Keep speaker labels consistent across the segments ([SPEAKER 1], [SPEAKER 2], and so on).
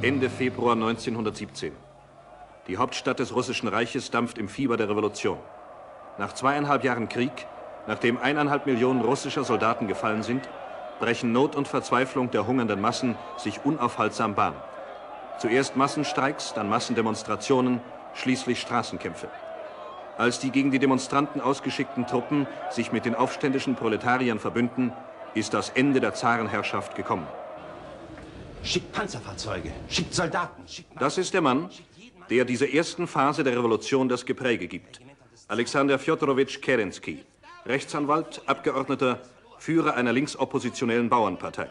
[SPEAKER 1] Ende Februar 1917. Die Hauptstadt des Russischen Reiches dampft im Fieber der Revolution. Nach zweieinhalb Jahren Krieg, nachdem eineinhalb Millionen russischer Soldaten gefallen sind, brechen Not und Verzweiflung der hungernden Massen sich unaufhaltsam Bahn. Zuerst Massenstreiks, dann Massendemonstrationen, schließlich Straßenkämpfe. Als die gegen die Demonstranten ausgeschickten Truppen sich mit den aufständischen Proletariern verbünden, ist das Ende der Zarenherrschaft gekommen.
[SPEAKER 2] Schickt Panzerfahrzeuge, schickt Soldaten, schickt...
[SPEAKER 1] Das ist der Mann, der dieser ersten Phase der Revolution das Gepräge gibt. Alexander Fjodorowitsch Kerensky, Rechtsanwalt, Abgeordneter, Führer einer linksoppositionellen Bauernpartei.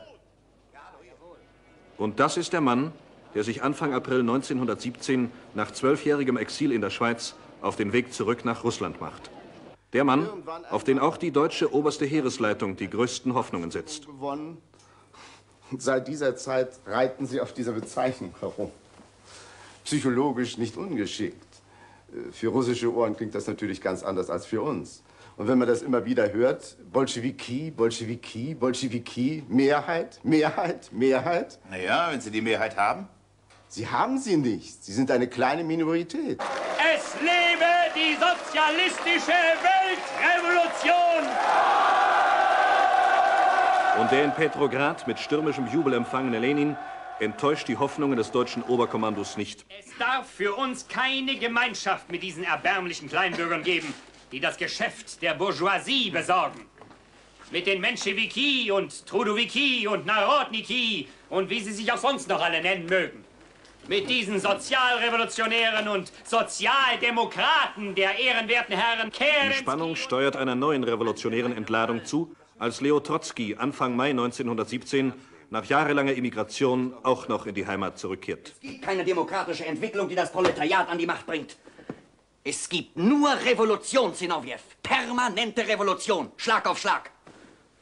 [SPEAKER 1] Und das ist der Mann, der sich Anfang April 1917 nach zwölfjährigem Exil in der Schweiz auf den Weg zurück nach Russland macht. Der Mann, auf den auch die deutsche oberste Heeresleitung die größten Hoffnungen setzt.
[SPEAKER 3] Und seit dieser Zeit reiten Sie auf dieser Bezeichnung herum. Psychologisch nicht ungeschickt. Für russische Ohren klingt das natürlich ganz anders als für uns. Und wenn man das immer wieder hört, Bolschewiki, Bolschewiki, Bolschewiki, Mehrheit, Mehrheit, Mehrheit.
[SPEAKER 4] Naja, wenn Sie die Mehrheit haben.
[SPEAKER 3] Sie haben sie nicht. Sie sind eine kleine Minorität.
[SPEAKER 5] Es lebe die sozialistische Weltrevolution!
[SPEAKER 1] Und der in Petrograd mit stürmischem Jubel empfangene Lenin enttäuscht die Hoffnungen des deutschen Oberkommandos nicht.
[SPEAKER 5] Es darf für uns keine Gemeinschaft mit diesen erbärmlichen Kleinbürgern geben, die das Geschäft der Bourgeoisie besorgen. Mit den Menschewiki und Trudowiki und Narodniki und wie sie sich auch sonst noch alle nennen mögen. Mit diesen Sozialrevolutionären und Sozialdemokraten der ehrenwerten Herren
[SPEAKER 1] Die
[SPEAKER 5] Kerensky
[SPEAKER 1] Spannung steuert einer neuen revolutionären Entladung zu, als Leo Trotzki Anfang Mai 1917 nach jahrelanger Immigration auch noch in die Heimat zurückkehrt.
[SPEAKER 6] Es gibt keine demokratische Entwicklung, die das Proletariat an die Macht bringt. Es gibt nur Revolution, Zinoviev. Permanente Revolution. Schlag auf Schlag.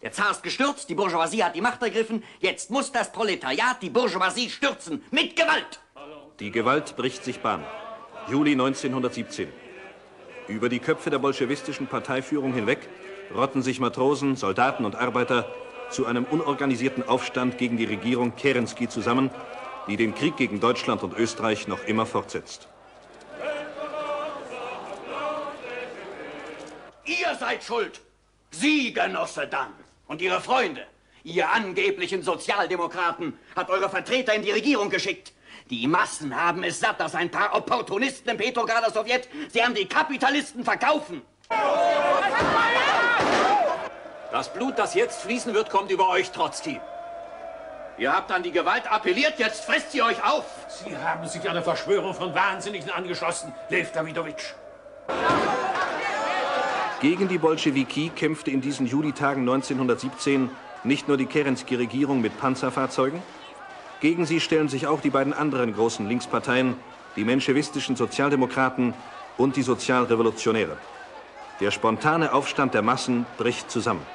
[SPEAKER 6] Der Zar ist gestürzt, die Bourgeoisie hat die Macht ergriffen. Jetzt muss das Proletariat die Bourgeoisie stürzen. Mit Gewalt.
[SPEAKER 1] Die Gewalt bricht sich Bahn. Juli 1917. Über die Köpfe der bolschewistischen Parteiführung hinweg rotten sich Matrosen, Soldaten und Arbeiter zu einem unorganisierten Aufstand gegen die Regierung Kerensky zusammen, die den Krieg gegen Deutschland und Österreich noch immer fortsetzt.
[SPEAKER 6] Ihr seid schuld. Sie, Genosse Dann. Und Ihre Freunde. Ihr angeblichen Sozialdemokraten hat eure Vertreter in die Regierung geschickt. Die Massen haben es satt, dass ein paar Opportunisten im Petrograder Sowjet sie an die Kapitalisten verkaufen.
[SPEAKER 7] Das Blut, das jetzt fließen wird, kommt über euch, Trotzki. Ihr habt an die Gewalt appelliert, jetzt frisst sie euch auf.
[SPEAKER 2] Sie haben sich einer Verschwörung von Wahnsinnigen angeschlossen, Lev Davidovich.
[SPEAKER 1] Gegen die Bolschewiki kämpfte in diesen Julitagen 1917 nicht nur die Kerensky-Regierung mit Panzerfahrzeugen, gegen sie stellen sich auch die beiden anderen großen Linksparteien, die menschewistischen Sozialdemokraten und die Sozialrevolutionäre. Der spontane Aufstand der Massen bricht zusammen.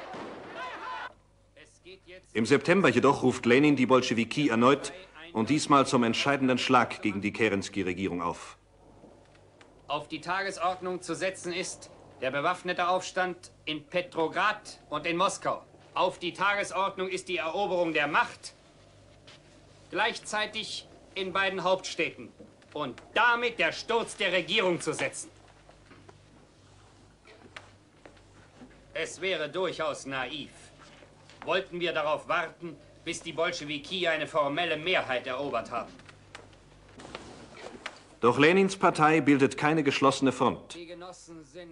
[SPEAKER 1] Im September jedoch ruft Lenin die Bolschewiki erneut und diesmal zum entscheidenden Schlag gegen die Kerensky-Regierung auf.
[SPEAKER 5] auf die Tagesordnung zu setzen ist der bewaffnete Aufstand in Petrograd und in Moskau. Auf die Tagesordnung ist die Eroberung der Macht, gleichzeitig in beiden Hauptstädten und damit der Sturz der Regierung zu setzen. Es wäre durchaus naiv. Wollten wir darauf warten, bis die Bolschewiki eine formelle Mehrheit erobert haben.
[SPEAKER 1] Doch Lenins Partei bildet keine geschlossene Front.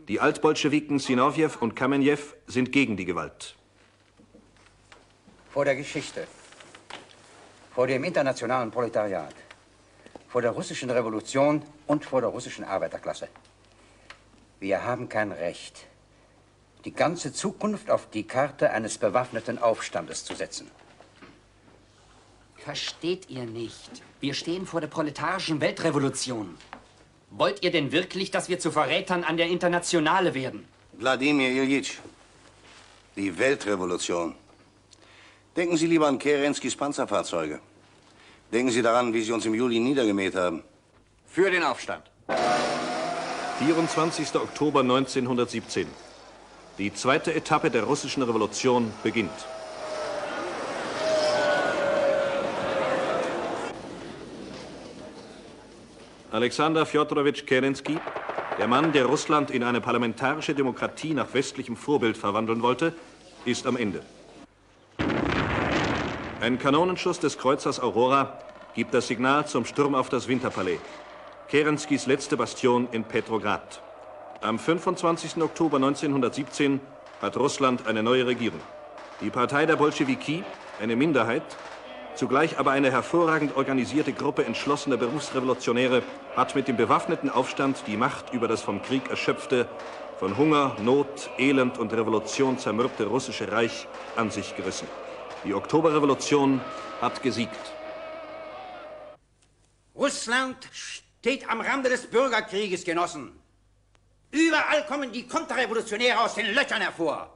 [SPEAKER 5] Die
[SPEAKER 1] Altbolschewiken Sinowjew und Kamenjew sind gegen die Gewalt.
[SPEAKER 8] Vor der Geschichte, vor dem internationalen Proletariat, vor der russischen Revolution und vor der russischen Arbeiterklasse. Wir haben kein Recht, die ganze Zukunft auf die Karte eines bewaffneten Aufstandes zu setzen.
[SPEAKER 5] Versteht ihr nicht? Wir stehen vor der proletarischen Weltrevolution. Wollt ihr denn wirklich, dass wir zu Verrätern an der Internationale werden?
[SPEAKER 4] Wladimir Ilyich, die Weltrevolution. Denken Sie lieber an Kerenskys Panzerfahrzeuge. Denken Sie daran, wie Sie uns im Juli niedergemäht haben.
[SPEAKER 7] Für den Aufstand.
[SPEAKER 1] 24. Oktober 1917. Die zweite Etappe der russischen Revolution beginnt. Alexander Fjodorowitsch Kerensky, der Mann, der Russland in eine parlamentarische Demokratie nach westlichem Vorbild verwandeln wollte, ist am Ende. Ein Kanonenschuss des Kreuzers Aurora gibt das Signal zum Sturm auf das Winterpalais. Kerenskys letzte Bastion in Petrograd. Am 25. Oktober 1917 hat Russland eine neue Regierung. Die Partei der Bolschewiki, eine Minderheit, zugleich aber eine hervorragend organisierte Gruppe entschlossener Berufsrevolutionäre, hat mit dem bewaffneten Aufstand die Macht über das vom Krieg erschöpfte, von Hunger, Not, Elend und Revolution zermürbte russische Reich an sich gerissen. Die Oktoberrevolution hat gesiegt.
[SPEAKER 8] Russland steht am Rande des Bürgerkrieges, Genossen. Überall kommen die Konterrevolutionäre aus den Löchern hervor.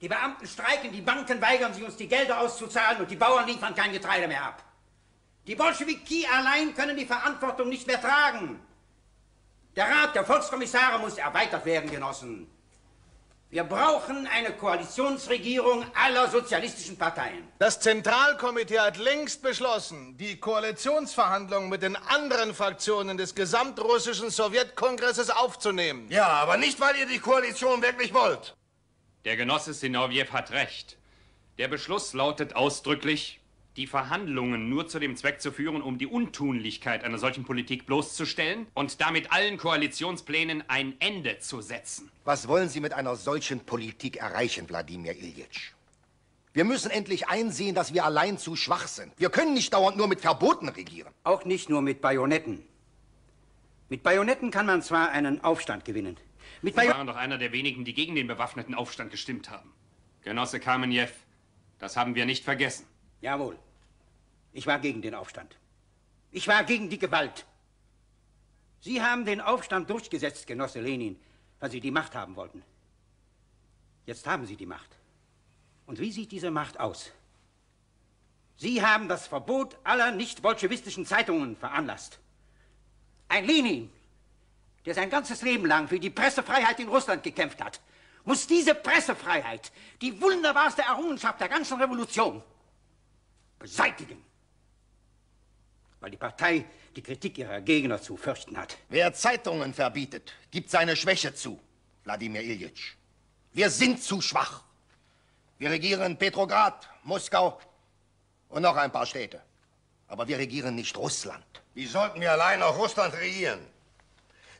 [SPEAKER 8] Die Beamten streiken, die Banken weigern sich, uns die Gelder auszuzahlen und die Bauern liefern kein Getreide mehr ab. Die Bolschewiki allein können die Verantwortung nicht mehr tragen. Der Rat der Volkskommissare muss erweitert werden, Genossen. Wir brauchen eine Koalitionsregierung aller sozialistischen Parteien.
[SPEAKER 9] Das Zentralkomitee hat längst beschlossen, die Koalitionsverhandlungen mit den anderen Fraktionen des gesamtrussischen Sowjetkongresses aufzunehmen.
[SPEAKER 10] Ja, aber nicht, weil ihr die Koalition wirklich wollt.
[SPEAKER 5] Der Genosse Sinowjew hat recht. Der Beschluss lautet ausdrücklich, die Verhandlungen nur zu dem Zweck zu führen, um die Untunlichkeit einer solchen Politik bloßzustellen und damit allen Koalitionsplänen ein Ende zu setzen.
[SPEAKER 10] Was wollen Sie mit einer solchen Politik erreichen, Wladimir Iljitsch? Wir müssen endlich einsehen, dass wir allein zu schwach sind. Wir können nicht dauernd nur mit Verboten regieren.
[SPEAKER 8] Auch nicht nur mit Bajonetten. Mit Bajonetten kann man zwar einen Aufstand gewinnen. Mit
[SPEAKER 5] Sie waren doch einer der wenigen, die gegen den bewaffneten Aufstand gestimmt haben. Genosse Kamenjew, das haben wir nicht vergessen.
[SPEAKER 8] Jawohl. Ich war gegen den Aufstand. Ich war gegen die Gewalt. Sie haben den Aufstand durchgesetzt, Genosse Lenin, weil Sie die Macht haben wollten. Jetzt haben Sie die Macht. Und wie sieht diese Macht aus? Sie haben das Verbot aller nicht-bolschewistischen Zeitungen veranlasst. Ein Lenin, der sein ganzes Leben lang für die Pressefreiheit in Russland gekämpft hat, muss diese Pressefreiheit, die wunderbarste Errungenschaft der ganzen Revolution, beseitigen weil die Partei die Kritik ihrer Gegner zu fürchten hat.
[SPEAKER 10] Wer Zeitungen verbietet, gibt seine Schwäche zu, Wladimir Iljitsch. Wir sind zu schwach. Wir regieren Petrograd, Moskau und noch ein paar Städte. Aber wir regieren nicht Russland.
[SPEAKER 9] Wie sollten wir allein auch Russland regieren?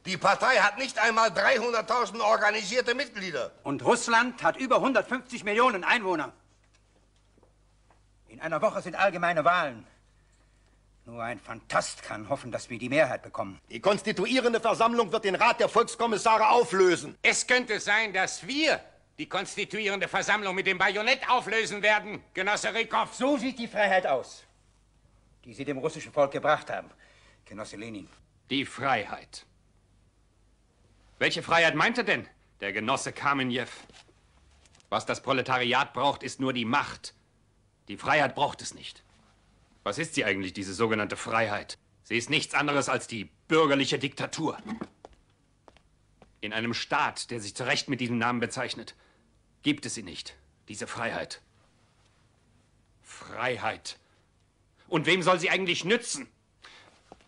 [SPEAKER 9] Die Partei hat nicht einmal 300.000 organisierte Mitglieder.
[SPEAKER 8] Und Russland hat über 150 Millionen Einwohner. In einer Woche sind allgemeine Wahlen. Nur ein Fantast kann hoffen, dass wir die Mehrheit bekommen.
[SPEAKER 10] Die konstituierende Versammlung wird den Rat der Volkskommissare auflösen.
[SPEAKER 11] Es könnte sein, dass wir die konstituierende Versammlung mit dem Bajonett auflösen werden, Genosse Rikow.
[SPEAKER 8] So sieht die Freiheit aus, die Sie dem russischen Volk gebracht haben, Genosse Lenin.
[SPEAKER 5] Die Freiheit. Welche Freiheit meinte denn der Genosse Kamenjew? Was das Proletariat braucht, ist nur die Macht. Die Freiheit braucht es nicht. Was ist sie eigentlich, diese sogenannte Freiheit? Sie ist nichts anderes als die bürgerliche Diktatur. In einem Staat, der sich zu Recht mit diesem Namen bezeichnet, gibt es sie nicht, diese Freiheit. Freiheit. Und wem soll sie eigentlich nützen?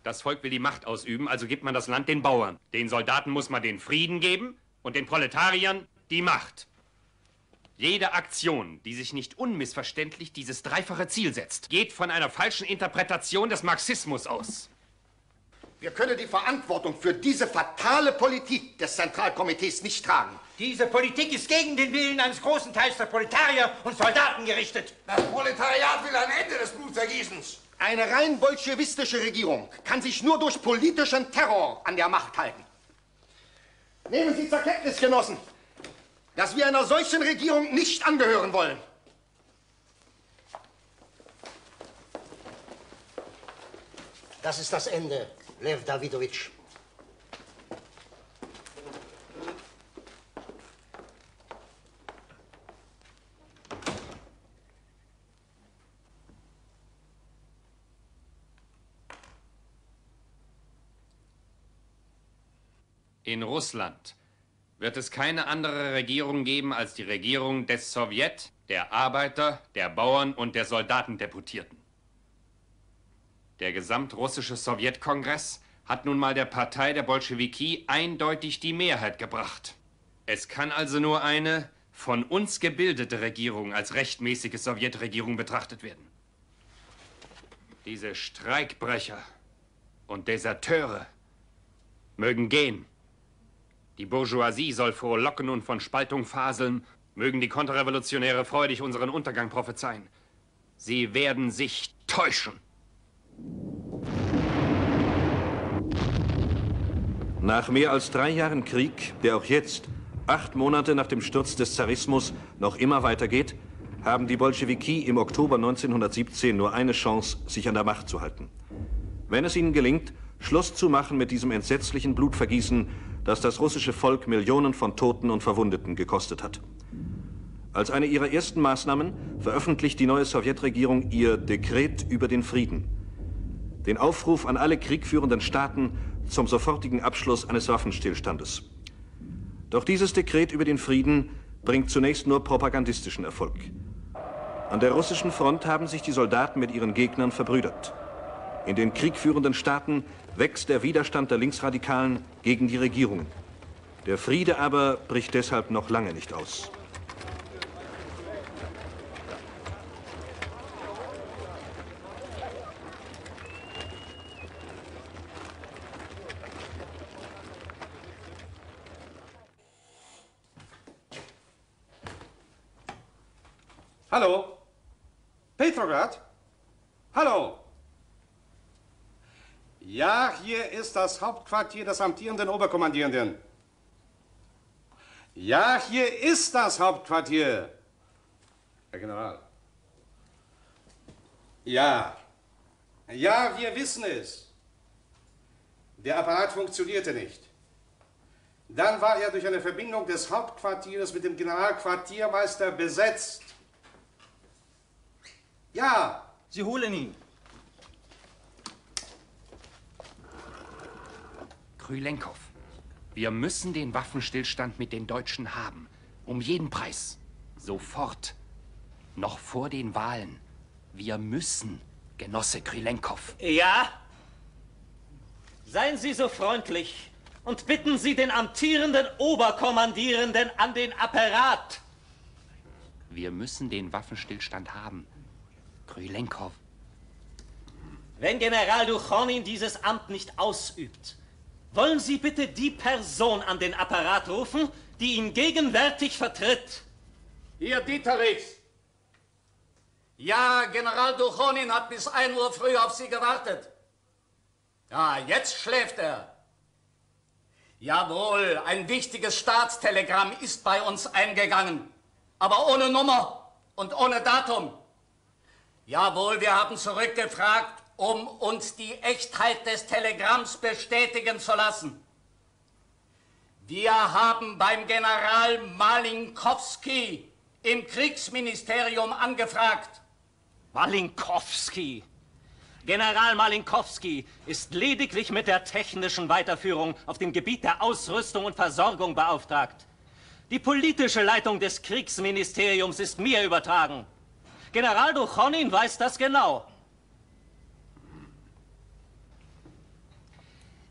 [SPEAKER 5] Das Volk will die Macht ausüben, also gibt man das Land den Bauern. Den Soldaten muss man den Frieden geben und den Proletariern die Macht. Jede Aktion, die sich nicht unmissverständlich dieses dreifache Ziel setzt, geht von einer falschen Interpretation des Marxismus aus.
[SPEAKER 10] Wir können die Verantwortung für diese fatale Politik des Zentralkomitees nicht tragen.
[SPEAKER 8] Diese Politik ist gegen den Willen eines großen Teils der Proletarier und Soldaten gerichtet.
[SPEAKER 9] Das Proletariat will ein Ende des Blutvergießens.
[SPEAKER 10] Eine rein bolschewistische Regierung kann sich nur durch politischen Terror an der Macht halten. Nehmen Sie zur Kenntnis, Genossen, dass wir einer solchen Regierung nicht angehören wollen. Das ist das Ende, Lev Davidovich.
[SPEAKER 5] In Russland wird es keine andere Regierung geben als die Regierung des Sowjet, der Arbeiter, der Bauern und der Soldatendeputierten. Der gesamtrussische Sowjetkongress hat nun mal der Partei der Bolschewiki eindeutig die Mehrheit gebracht. Es kann also nur eine von uns gebildete Regierung als rechtmäßige Sowjetregierung betrachtet werden. Diese Streikbrecher und Deserteure mögen gehen. Die Bourgeoisie soll frohlocken und von Spaltung faseln, mögen die Konterrevolutionäre freudig unseren Untergang prophezeien. Sie werden sich täuschen.
[SPEAKER 1] Nach mehr als drei Jahren Krieg, der auch jetzt, acht Monate nach dem Sturz des Zarismus, noch immer weitergeht, haben die Bolschewiki im Oktober 1917 nur eine Chance, sich an der Macht zu halten. Wenn es ihnen gelingt, Schluss zu machen mit diesem entsetzlichen Blutvergießen, das das russische Volk Millionen von Toten und Verwundeten gekostet hat. Als eine ihrer ersten Maßnahmen veröffentlicht die neue Sowjetregierung ihr Dekret über den Frieden. Den Aufruf an alle kriegführenden Staaten zum sofortigen Abschluss eines Waffenstillstandes. Doch dieses Dekret über den Frieden bringt zunächst nur propagandistischen Erfolg. An der russischen Front haben sich die Soldaten mit ihren Gegnern verbrüdert. In den kriegführenden Staaten wächst der Widerstand der Linksradikalen gegen die Regierungen. Der Friede aber bricht deshalb noch lange nicht aus.
[SPEAKER 12] Hallo? Petrograd? Hallo? Ja, hier ist das Hauptquartier des amtierenden Oberkommandierenden. Ja, hier ist das Hauptquartier. Herr General. Ja. Ja, wir wissen es. Der Apparat funktionierte nicht. Dann war er durch eine Verbindung des Hauptquartiers mit dem Generalquartiermeister besetzt. Ja.
[SPEAKER 13] Sie holen ihn.
[SPEAKER 5] Krylenkov, wir müssen den Waffenstillstand mit den Deutschen haben. Um jeden Preis. Sofort. Noch vor den Wahlen. Wir müssen, Genosse Krylenkov.
[SPEAKER 14] Ja? Seien Sie so freundlich und bitten Sie den amtierenden Oberkommandierenden an den Apparat.
[SPEAKER 5] Wir müssen den Waffenstillstand haben. Krylenkov.
[SPEAKER 14] Wenn General Duchonin dieses Amt nicht ausübt, wollen Sie bitte die Person an den Apparat rufen, die ihn gegenwärtig vertritt.
[SPEAKER 15] Hier Dieterichs. Ja, General Duchonin hat bis 1 Uhr früh auf Sie gewartet. Ja, jetzt schläft er. Jawohl, ein wichtiges Staatstelegramm ist bei uns eingegangen, aber ohne Nummer und ohne Datum. Jawohl, wir haben zurückgefragt, um uns die Echtheit des Telegramms bestätigen zu lassen. Wir haben beim General Malinkowski im Kriegsministerium angefragt.
[SPEAKER 14] Malinkowski. General Malinkowski ist lediglich mit der technischen Weiterführung auf dem Gebiet der Ausrüstung und Versorgung beauftragt. Die politische Leitung des Kriegsministeriums ist mir übertragen. General Duchonin weiß das genau.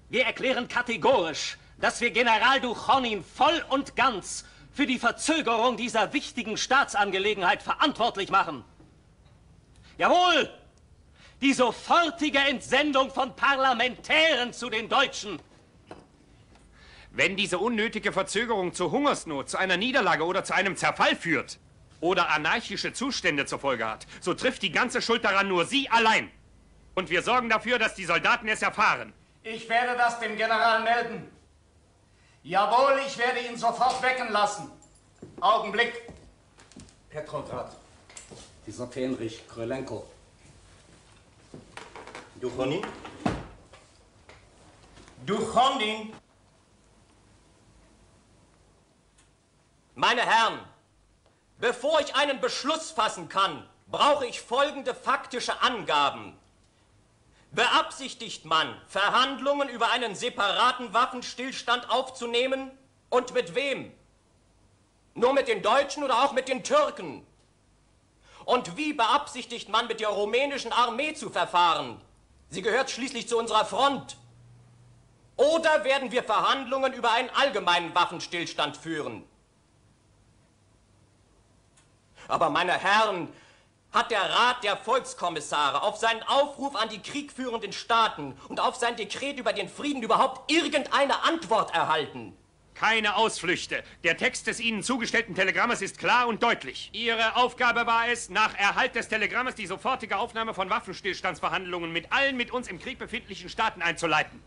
[SPEAKER 14] Wir erklären kategorisch, dass wir General Duchonin voll und ganz für die Verzögerung dieser wichtigen Staatsangelegenheit verantwortlich machen. Jawohl! Die sofortige Entsendung von Parlamentären zu den Deutschen.
[SPEAKER 5] Wenn diese unnötige Verzögerung zur Hungersnot, zu einer Niederlage oder zu einem Zerfall führt, oder anarchische Zustände zur Folge hat, so trifft die ganze Schuld daran nur Sie allein. Und wir sorgen dafür, dass die Soldaten es erfahren.
[SPEAKER 15] Ich werde das dem General melden. Jawohl, ich werde ihn sofort wecken lassen. Augenblick.
[SPEAKER 16] Petrograd. Dieser Fähnrich Krylenko.
[SPEAKER 15] Duchonin? Duchonin?
[SPEAKER 14] Meine Herren, bevor ich einen Beschluss fassen kann, brauche ich folgende faktische Angaben. Beabsichtigt man, Verhandlungen über einen separaten Waffenstillstand aufzunehmen? Und mit wem? Nur mit den Deutschen oder auch mit den Türken? Und wie beabsichtigt man, mit der rumänischen Armee zu verfahren?
[SPEAKER 17] Sie gehört schließlich zu unserer Front. Oder werden wir Verhandlungen über einen allgemeinen Waffenstillstand führen? Aber meine Herren, hat der Rat der Volkskommissare auf seinen Aufruf an die kriegführenden Staaten und auf sein Dekret über den Frieden überhaupt irgendeine Antwort erhalten?
[SPEAKER 5] Keine Ausflüchte. Der Text des Ihnen zugestellten Telegrammes ist klar und deutlich. Ihre Aufgabe war es, nach Erhalt des Telegrammes die sofortige Aufnahme von Waffenstillstandsverhandlungen mit allen mit uns im Krieg befindlichen Staaten einzuleiten.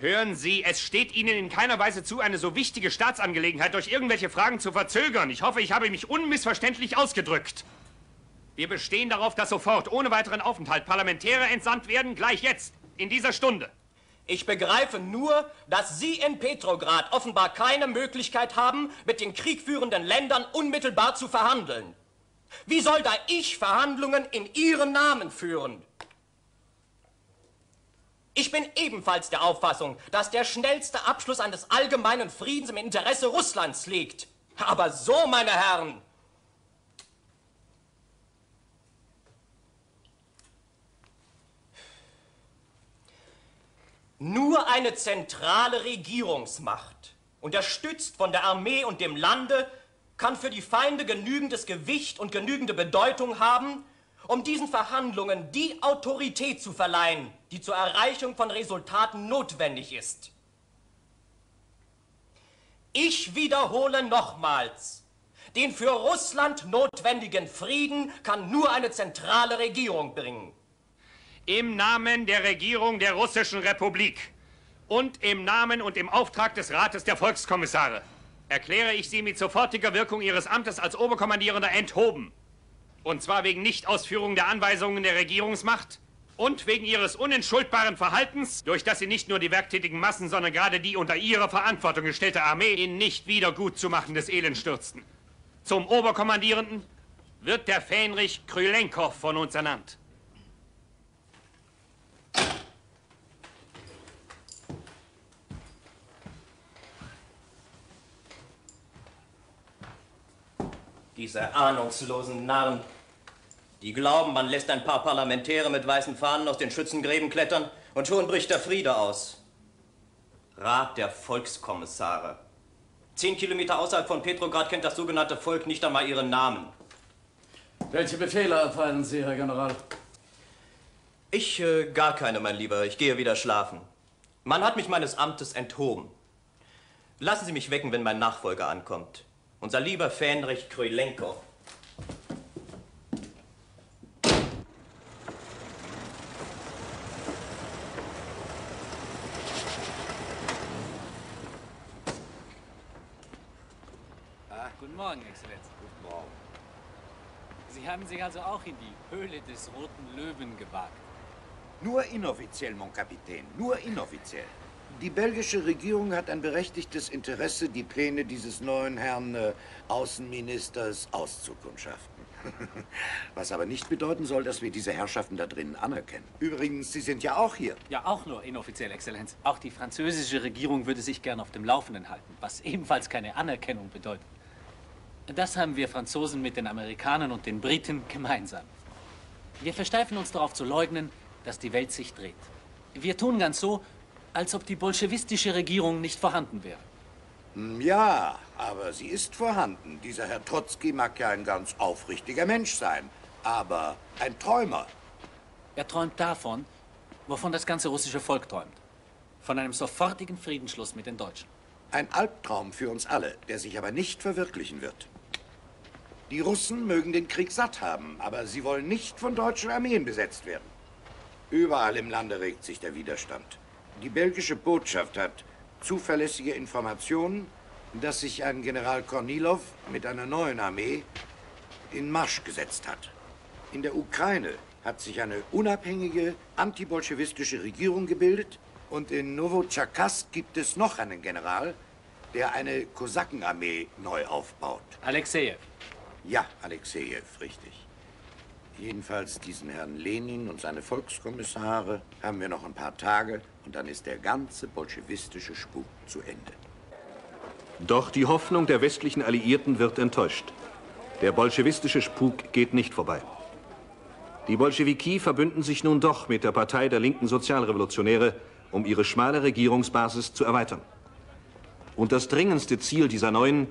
[SPEAKER 5] Hören Sie, es steht Ihnen in keiner Weise zu, eine so wichtige Staatsangelegenheit durch irgendwelche Fragen zu verzögern. Ich hoffe, ich habe mich unmissverständlich ausgedrückt. Wir bestehen darauf, dass sofort, ohne weiteren Aufenthalt, Parlamentäre entsandt werden, gleich jetzt, in dieser Stunde.
[SPEAKER 17] Ich begreife nur, dass Sie in Petrograd offenbar keine Möglichkeit haben, mit den kriegführenden Ländern unmittelbar zu verhandeln. Wie soll da ich Verhandlungen in Ihrem Namen führen? Ich bin ebenfalls der Auffassung, dass der schnellste Abschluss eines allgemeinen Friedens im Interesse Russlands liegt. Aber so, meine Herren, Nur eine zentrale Regierungsmacht, unterstützt von der Armee und dem Lande, kann für die Feinde genügendes Gewicht und genügende Bedeutung haben, um diesen Verhandlungen die Autorität zu verleihen, die zur Erreichung von Resultaten notwendig ist. Ich wiederhole nochmals, den für Russland notwendigen Frieden kann nur eine zentrale Regierung bringen.
[SPEAKER 5] Im Namen der Regierung der Russischen Republik und im Namen und im Auftrag des Rates der Volkskommissare erkläre ich Sie mit sofortiger Wirkung Ihres Amtes als Oberkommandierender enthoben. Und zwar wegen Nichtausführung der Anweisungen der Regierungsmacht und wegen Ihres unentschuldbaren Verhaltens, durch das Sie nicht nur die werktätigen Massen, sondern gerade die unter Ihrer Verantwortung gestellte Armee in nicht wieder gut zu machendes Elend stürzten. Zum Oberkommandierenden wird der Fähnrich Krylenkow von uns ernannt.
[SPEAKER 17] Diese ahnungslosen Narren, die glauben, man lässt ein paar Parlamentäre mit weißen Fahnen aus den Schützengräben klettern und schon bricht der Friede aus. Rat der Volkskommissare. Zehn Kilometer außerhalb von Petrograd kennt das sogenannte Volk nicht einmal ihren Namen.
[SPEAKER 18] Welche Befehle erfallen Sie, Herr General?
[SPEAKER 17] Ich äh, gar keine, mein Lieber. Ich gehe wieder schlafen. Man hat mich meines Amtes enthoben. Lassen Sie mich wecken, wenn mein Nachfolger ankommt. Unser lieber Fähnrich Krylenko.
[SPEAKER 19] Morgen, Exzellenz. Guten Morgen. Sie haben sich also auch in die Höhle des Roten Löwen gewagt.
[SPEAKER 20] Nur inoffiziell, mon Kapitän, nur inoffiziell. Die belgische Regierung hat ein berechtigtes Interesse, die Pläne dieses neuen Herrn äh, Außenministers auszukundschaften. Was aber nicht bedeuten soll, dass wir diese Herrschaften da drinnen anerkennen. Übrigens, Sie sind ja auch hier.
[SPEAKER 19] Ja, auch nur inoffiziell, Exzellenz. Auch die französische Regierung würde sich gern auf dem Laufenden halten, was ebenfalls keine Anerkennung bedeutet. Das haben wir Franzosen mit den Amerikanern und den Briten gemeinsam. Wir versteifen uns darauf zu leugnen, dass die Welt sich dreht. Wir tun ganz so, als ob die bolschewistische Regierung nicht vorhanden wäre.
[SPEAKER 20] Hm, Ja, aber sie ist vorhanden. Dieser Herr Trotzki mag ja ein ganz aufrichtiger Mensch sein, aber ein Träumer.
[SPEAKER 19] Er träumt davon, wovon das ganze russische Volk träumt. Von einem sofortigen Friedensschluss mit den Deutschen.
[SPEAKER 20] Ein Albtraum für uns alle, der sich aber nicht verwirklichen wird. Die Russen mögen den Krieg satt haben, aber sie wollen nicht von deutschen Armeen besetzt werden. Überall im Lande regt sich der Widerstand. Die belgische Botschaft hat zuverlässige Informationen, dass sich ein General Kornilov mit einer neuen Armee in Marsch gesetzt hat. In der Ukraine hat sich eine unabhängige antibolschewistische Regierung gebildet und in Novotschakast gibt es noch einen General, der eine Kosakenarmee neu aufbaut.
[SPEAKER 19] Alexejew.
[SPEAKER 20] Ja, Alexejew, richtig. Jedenfalls diesen Herrn Lenin und seine Volkskommissare haben wir noch ein paar Tage und dann ist der ganze bolschewistische Spuk zu Ende.
[SPEAKER 1] Doch die Hoffnung der westlichen Alliierten wird enttäuscht. Der bolschewistische Spuk geht nicht vorbei. Die Bolschewiki verbünden sich nun doch mit der Partei der linken Sozialrevolutionäre, um ihre schmale Regierungsbasis zu erweitern. Und das dringendste Ziel dieser neuen,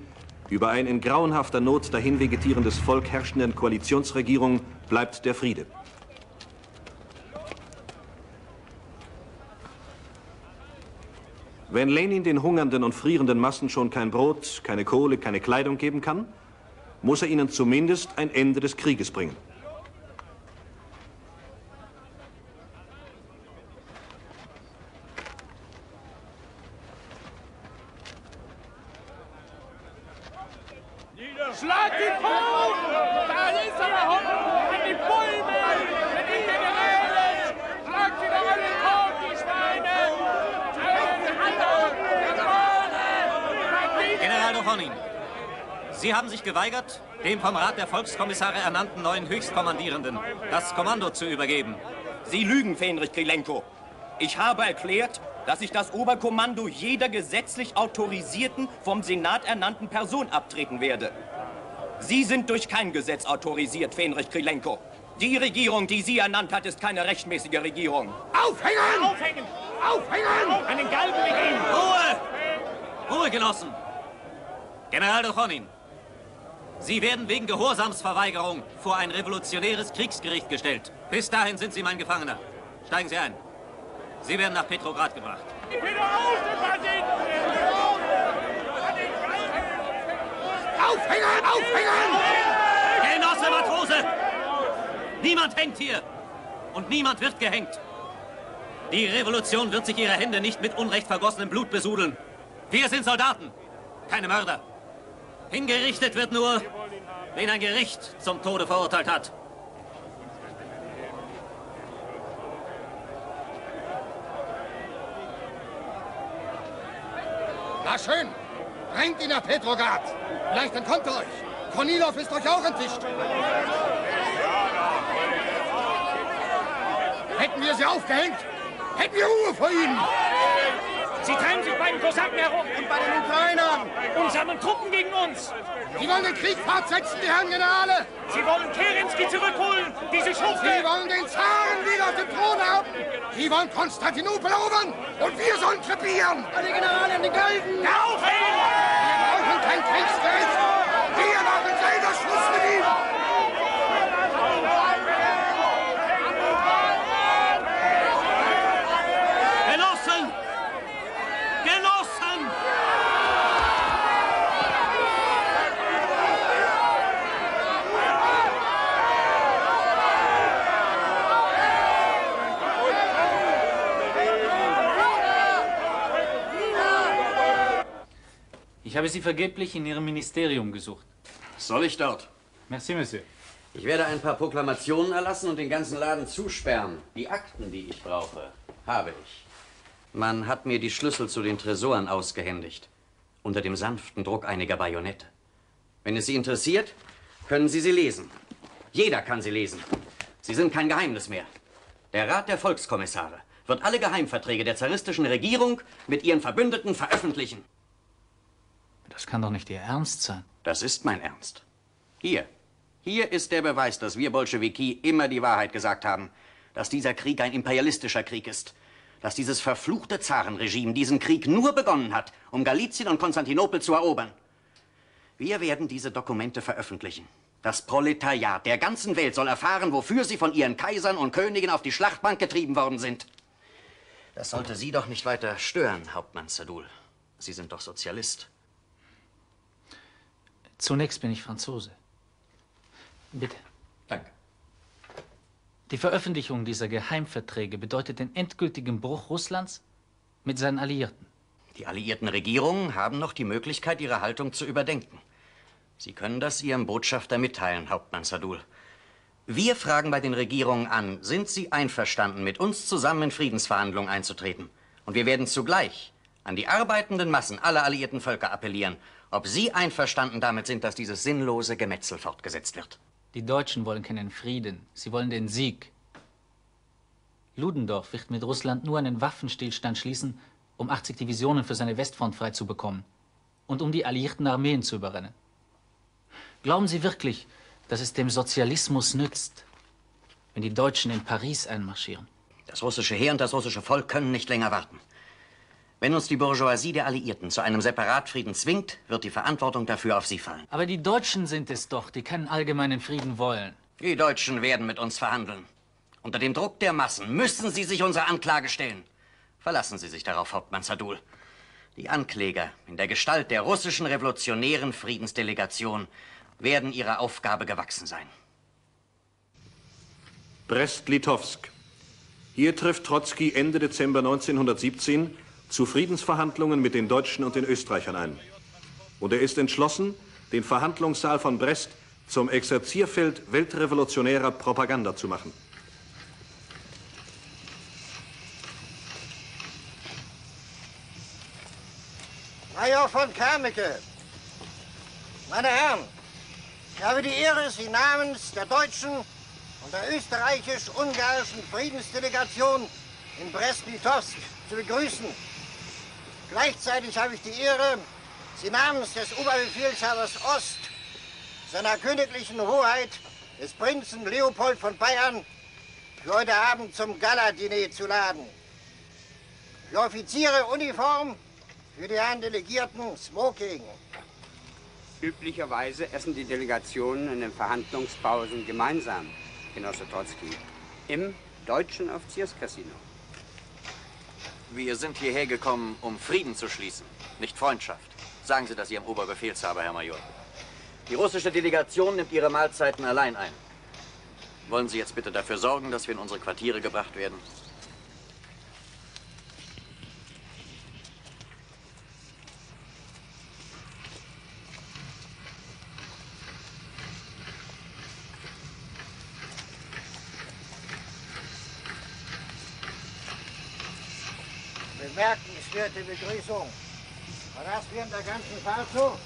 [SPEAKER 1] über ein in grauenhafter Not dahin vegetierendes Volk herrschenden Koalitionsregierung bleibt der Friede. Wenn Lenin den hungernden und frierenden Massen schon kein Brot, keine Kohle, keine Kleidung geben kann, muss er ihnen zumindest ein Ende des Krieges bringen.
[SPEAKER 21] Schlag die Polen! Da ist er! An die Bäume! An die Generäle! Schlag sie doch alle tot, die Schweine!
[SPEAKER 14] General Dochonin, Sie haben sich geweigert, dem vom Rat der Volkskommissare ernannten neuen Höchstkommandierenden das Kommando zu übergeben.
[SPEAKER 17] Sie lügen, Fenrich Krilenko. Ich habe erklärt, dass ich das Oberkommando jeder gesetzlich autorisierten, vom Senat ernannten Person abtreten werde. Sie sind durch kein Gesetz autorisiert, Fenrich Krilenko. Die Regierung, die Sie ernannt hat, ist keine rechtmäßige Regierung.
[SPEAKER 21] Aufhängen! Aufhängen! Aufhängen! Einen Galgen mit ihm!
[SPEAKER 14] Ruhe! Ruhe, Genossen! General Dochonin, Sie werden wegen Gehorsamsverweigerung vor ein revolutionäres Kriegsgericht gestellt. Bis dahin sind Sie mein Gefangener. Steigen Sie ein. Sie werden nach Petrograd gebracht.
[SPEAKER 21] Aufhängen! Aufhängen!
[SPEAKER 14] Genosse Matrose! Niemand hängt hier! Und niemand wird gehängt. Die Revolution wird sich ihre Hände nicht mit unrecht vergossenem Blut besudeln. Wir sind Soldaten, keine Mörder. Hingerichtet wird nur, wen ein Gericht zum Tode verurteilt hat.
[SPEAKER 22] Na schön. Bringt ihn nach Petrograd. Vielleicht entkommt er euch. Kornilov ist euch auch entwischt. Hätten wir sie aufgehängt, hätten wir Ruhe vor ihnen.
[SPEAKER 21] Sie treiben sich bei den Kosaken herum. Und bei den Ukrainern. Und sammeln Truppen gegen uns.
[SPEAKER 22] Sie wollen den Krieg fortsetzen, die Herren Generale.
[SPEAKER 21] Sie wollen Kerensky zurückholen, diese Schufte.
[SPEAKER 22] Sie wollen den Zaren wieder auf dem Thron haben. Sie wollen Konstantinopel erobern. Und wir sollen krepieren.
[SPEAKER 21] Die Generale in den Galgen. Aufhängen!
[SPEAKER 22] Wir brauchen kein Kriegsgericht. Wir machen selber Schluss mit ihm.
[SPEAKER 14] Genossen! Genossen!
[SPEAKER 19] Ich habe Sie vergeblich in Ihrem Ministerium gesucht.
[SPEAKER 23] Soll ich dort?
[SPEAKER 19] Merci, Monsieur.
[SPEAKER 6] Ich werde ein paar Proklamationen erlassen und den ganzen Laden zusperren. Die Akten, die ich brauche, habe ich. Man hat mir die Schlüssel zu den Tresoren ausgehändigt. Unter dem sanften Druck einiger Bajonette. Wenn es Sie interessiert, können Sie sie lesen. Jeder kann sie lesen. Sie sind kein Geheimnis mehr. Der Rat der Volkskommissare wird alle Geheimverträge der zaristischen Regierung mit ihren Verbündeten veröffentlichen.
[SPEAKER 19] Das kann doch nicht Ihr Ernst sein.
[SPEAKER 6] Das ist mein Ernst. Hier. Hier ist der Beweis, dass wir Bolschewiki immer die Wahrheit gesagt haben. Dass dieser Krieg ein imperialistischer Krieg ist. Dass dieses verfluchte Zarenregime diesen Krieg nur begonnen hat, um Galizien und Konstantinopel zu erobern. Wir werden diese Dokumente veröffentlichen. Das Proletariat der ganzen Welt soll erfahren, wofür sie von ihren Kaisern und Königen auf die Schlachtbank getrieben worden sind. Das sollte Sie doch nicht weiter stören, Hauptmann Sadul. Sie sind doch Sozialist.
[SPEAKER 19] Zunächst bin ich Franzose. Bitte.
[SPEAKER 6] Danke.
[SPEAKER 19] Die Veröffentlichung dieser Geheimverträge bedeutet den endgültigen Bruch Russlands mit seinen Alliierten.
[SPEAKER 6] Die alliierten Regierungen haben noch die Möglichkeit, ihre Haltung zu überdenken. Sie können das Ihrem Botschafter mitteilen, Hauptmann Sadul. Wir fragen bei den Regierungen an, sind sie einverstanden, mit uns zusammen in Friedensverhandlungen einzutreten? Und wir werden zugleich an die arbeitenden Massen aller alliierten Völker appellieren, ob sie einverstanden damit sind, dass dieses sinnlose Gemetzel fortgesetzt wird.
[SPEAKER 19] Die Deutschen wollen keinen Frieden, sie wollen den Sieg. Ludendorff wird mit Russland nur einen Waffenstillstand schließen, um 80 Divisionen für seine Westfront freizubekommen und um die alliierten Armeen zu überrennen. Glauben Sie wirklich, dass es dem Sozialismus nützt, wenn die Deutschen in Paris einmarschieren?
[SPEAKER 6] Das russische Heer und das russische Volk können nicht länger warten. Wenn uns die Bourgeoisie der Alliierten zu einem Separatfrieden zwingt, wird die Verantwortung dafür auf sie fallen.
[SPEAKER 19] Aber die Deutschen sind es doch, die keinen allgemeinen Frieden wollen.
[SPEAKER 6] Die Deutschen werden mit uns verhandeln. Unter dem Druck der Massen müssen sie sich unserer Anklage stellen. Verlassen Sie sich darauf, Hauptmann Sadul. Die Ankläger in der Gestalt der russischen revolutionären Friedensdelegation werden ihrer Aufgabe gewachsen sein.
[SPEAKER 1] Brest-Litovsk. Hier trifft Trotzki Ende Dezember 1917 zu Friedensverhandlungen mit den Deutschen und den Österreichern ein. Und er ist entschlossen, den Verhandlungssaal von Brest zum Exerzierfeld weltrevolutionärer Propaganda zu machen.
[SPEAKER 24] Major von Kameke, meine Herren, ich habe die Ehre, Sie namens der deutschen und der österreichisch-ungarischen Friedensdelegation in Brest-Litovsk zu begrüßen. Gleichzeitig habe ich die Ehre, Sie namens des Oberbefehlshabers Ost, seiner königlichen Hoheit, des Prinzen Leopold von Bayern, für heute Abend zum Gala-Diner zu laden. Für Offiziere Uniform, für die Herren Delegierten Smoking.
[SPEAKER 25] Üblicherweise essen die Delegationen in den Verhandlungspausen gemeinsam, Genosse Trotzki, im deutschen Offizierscasino.
[SPEAKER 6] Wir sind hierher gekommen, um Frieden zu schließen, nicht Freundschaft. Sagen Sie das Ihrem Oberbefehlshaber, Herr Major. Die russische Delegation nimmt ihre Mahlzeiten allein ein. Wollen Sie jetzt bitte dafür sorgen, dass wir in unsere Quartiere gebracht werden?
[SPEAKER 24] Bemerkenswerte Begrüßung. War das während der ganzen Fahrt so?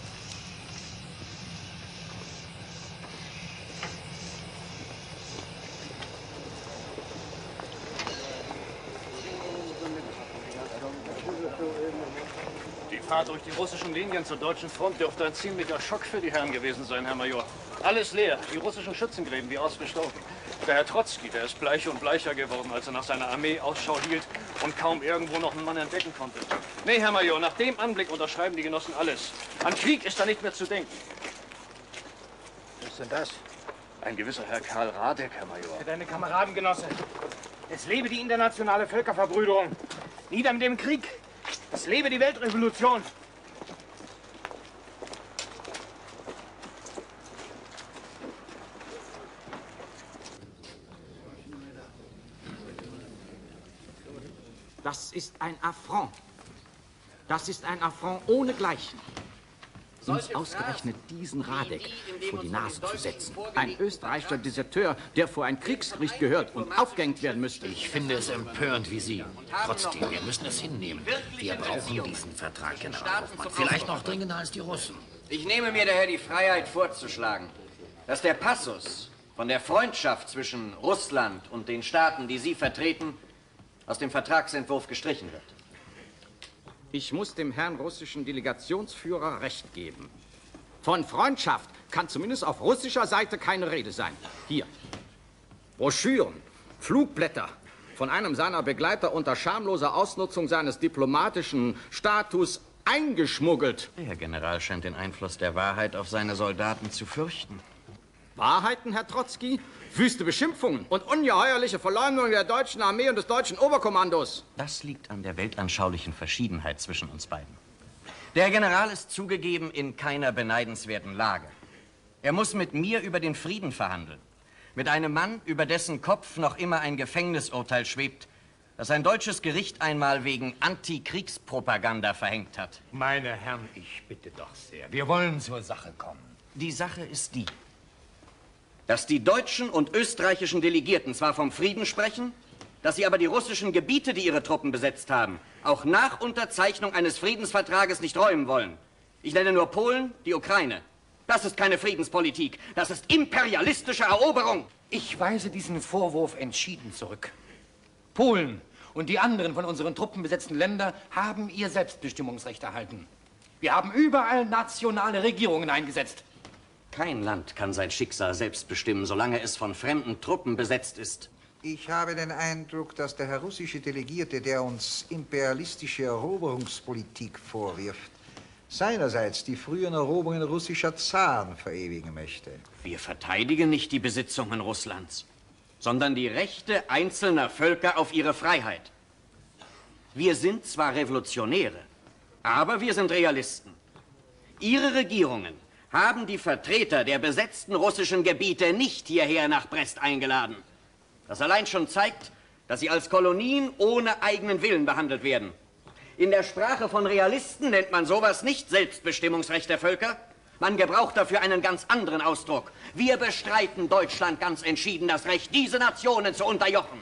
[SPEAKER 26] Die Fahrt durch die russischen Linien zur deutschen Front dürfte ein ziemlicher Schock für die Herren gewesen sein, Herr Major. Alles leer, die russischen Schützengräben wie ausgestorben. Der Herr Trotzki, der ist bleicher und bleicher geworden, als er nach seiner Armee Ausschau hielt und kaum irgendwo noch einen Mann entdecken konnte. Nee, Herr Major, nach dem Anblick unterschreiben die Genossen alles. An Krieg ist da nicht mehr zu denken.
[SPEAKER 24] Was ist denn das?
[SPEAKER 26] Ein gewisser Herr Karl Radek, Herr Major.
[SPEAKER 27] Für deine Kameraden, Genosse. Es lebe die internationale Völkerverbrüderung. Nieder mit dem Krieg. Es lebe die Weltrevolution.
[SPEAKER 28] Das ist ein Affront. Das ist ein Affront ohnegleichen. Uns ausgerechnet diesen Radek vor die Nase zu setzen. Ein österreichischer Deserteur, der vor ein Kriegsgericht gehört und aufgehängt werden müsste.
[SPEAKER 2] Ich finde es empörend wie Sie. Trotzdem, wir müssen es hinnehmen. Wir brauchen diesen Vertrag, General Hoffmann. Vielleicht noch dringender als die Russen.
[SPEAKER 6] Ich nehme mir daher die Freiheit vorzuschlagen, dass der Passus von der Freundschaft zwischen Russland und den Staaten, die Sie vertreten, aus dem Vertragsentwurf gestrichen wird.
[SPEAKER 28] Ich muss dem Herrn russischen Delegationsführer recht geben. Von Freundschaft kann zumindest auf russischer Seite keine Rede sein. Hier. Broschüren, Flugblätter von einem seiner Begleiter unter schamloser Ausnutzung seines diplomatischen Status eingeschmuggelt.
[SPEAKER 6] Der Herr General scheint den Einfluss der Wahrheit auf seine Soldaten zu fürchten.
[SPEAKER 28] Wahrheiten, Herr Trotzki? Wüste Beschimpfungen und ungeheuerliche Verleumdung der deutschen Armee und des deutschen Oberkommandos.
[SPEAKER 6] Das liegt an der weltanschaulichen Verschiedenheit zwischen uns beiden. Der General ist zugegeben in keiner beneidenswerten Lage. Er muss mit mir über den Frieden verhandeln. Mit einem Mann, über dessen Kopf noch immer ein Gefängnisurteil schwebt, das ein deutsches Gericht einmal wegen Antikriegspropaganda verhängt hat.
[SPEAKER 29] Meine Herren, ich bitte doch sehr. Wir wollen zur Sache kommen.
[SPEAKER 6] Die Sache ist die, dass die deutschen und österreichischen Delegierten zwar vom Frieden sprechen, dass sie aber die russischen Gebiete, die ihre Truppen besetzt haben, auch nach Unterzeichnung eines Friedensvertrages nicht räumen wollen. Ich nenne nur Polen, die Ukraine. Das ist keine Friedenspolitik, das ist imperialistische Eroberung.
[SPEAKER 29] Ich weise diesen Vorwurf entschieden zurück. Polen und die anderen von unseren Truppen besetzten Länder haben ihr Selbstbestimmungsrecht erhalten. Wir haben überall nationale Regierungen eingesetzt.
[SPEAKER 6] Kein Land kann sein Schicksal selbst bestimmen, solange es von fremden Truppen besetzt ist.
[SPEAKER 30] Ich habe den Eindruck, dass der Herr russische Delegierte, der uns imperialistische Eroberungspolitik vorwirft, seinerseits die frühen Eroberungen russischer Zaren verewigen möchte.
[SPEAKER 6] Wir verteidigen nicht die Besitzungen Russlands, sondern die Rechte einzelner Völker auf ihre Freiheit. Wir sind zwar Revolutionäre, aber wir sind Realisten. Ihre Regierungen haben die Vertreter der besetzten russischen Gebiete nicht hierher nach Brest eingeladen. Das allein schon zeigt, dass sie als Kolonien ohne eigenen Willen behandelt werden. In der Sprache von Realisten nennt man sowas nicht Selbstbestimmungsrecht der Völker. Man gebraucht dafür einen ganz anderen Ausdruck. Wir bestreiten Deutschland ganz entschieden das Recht, diese Nationen zu unterjochen.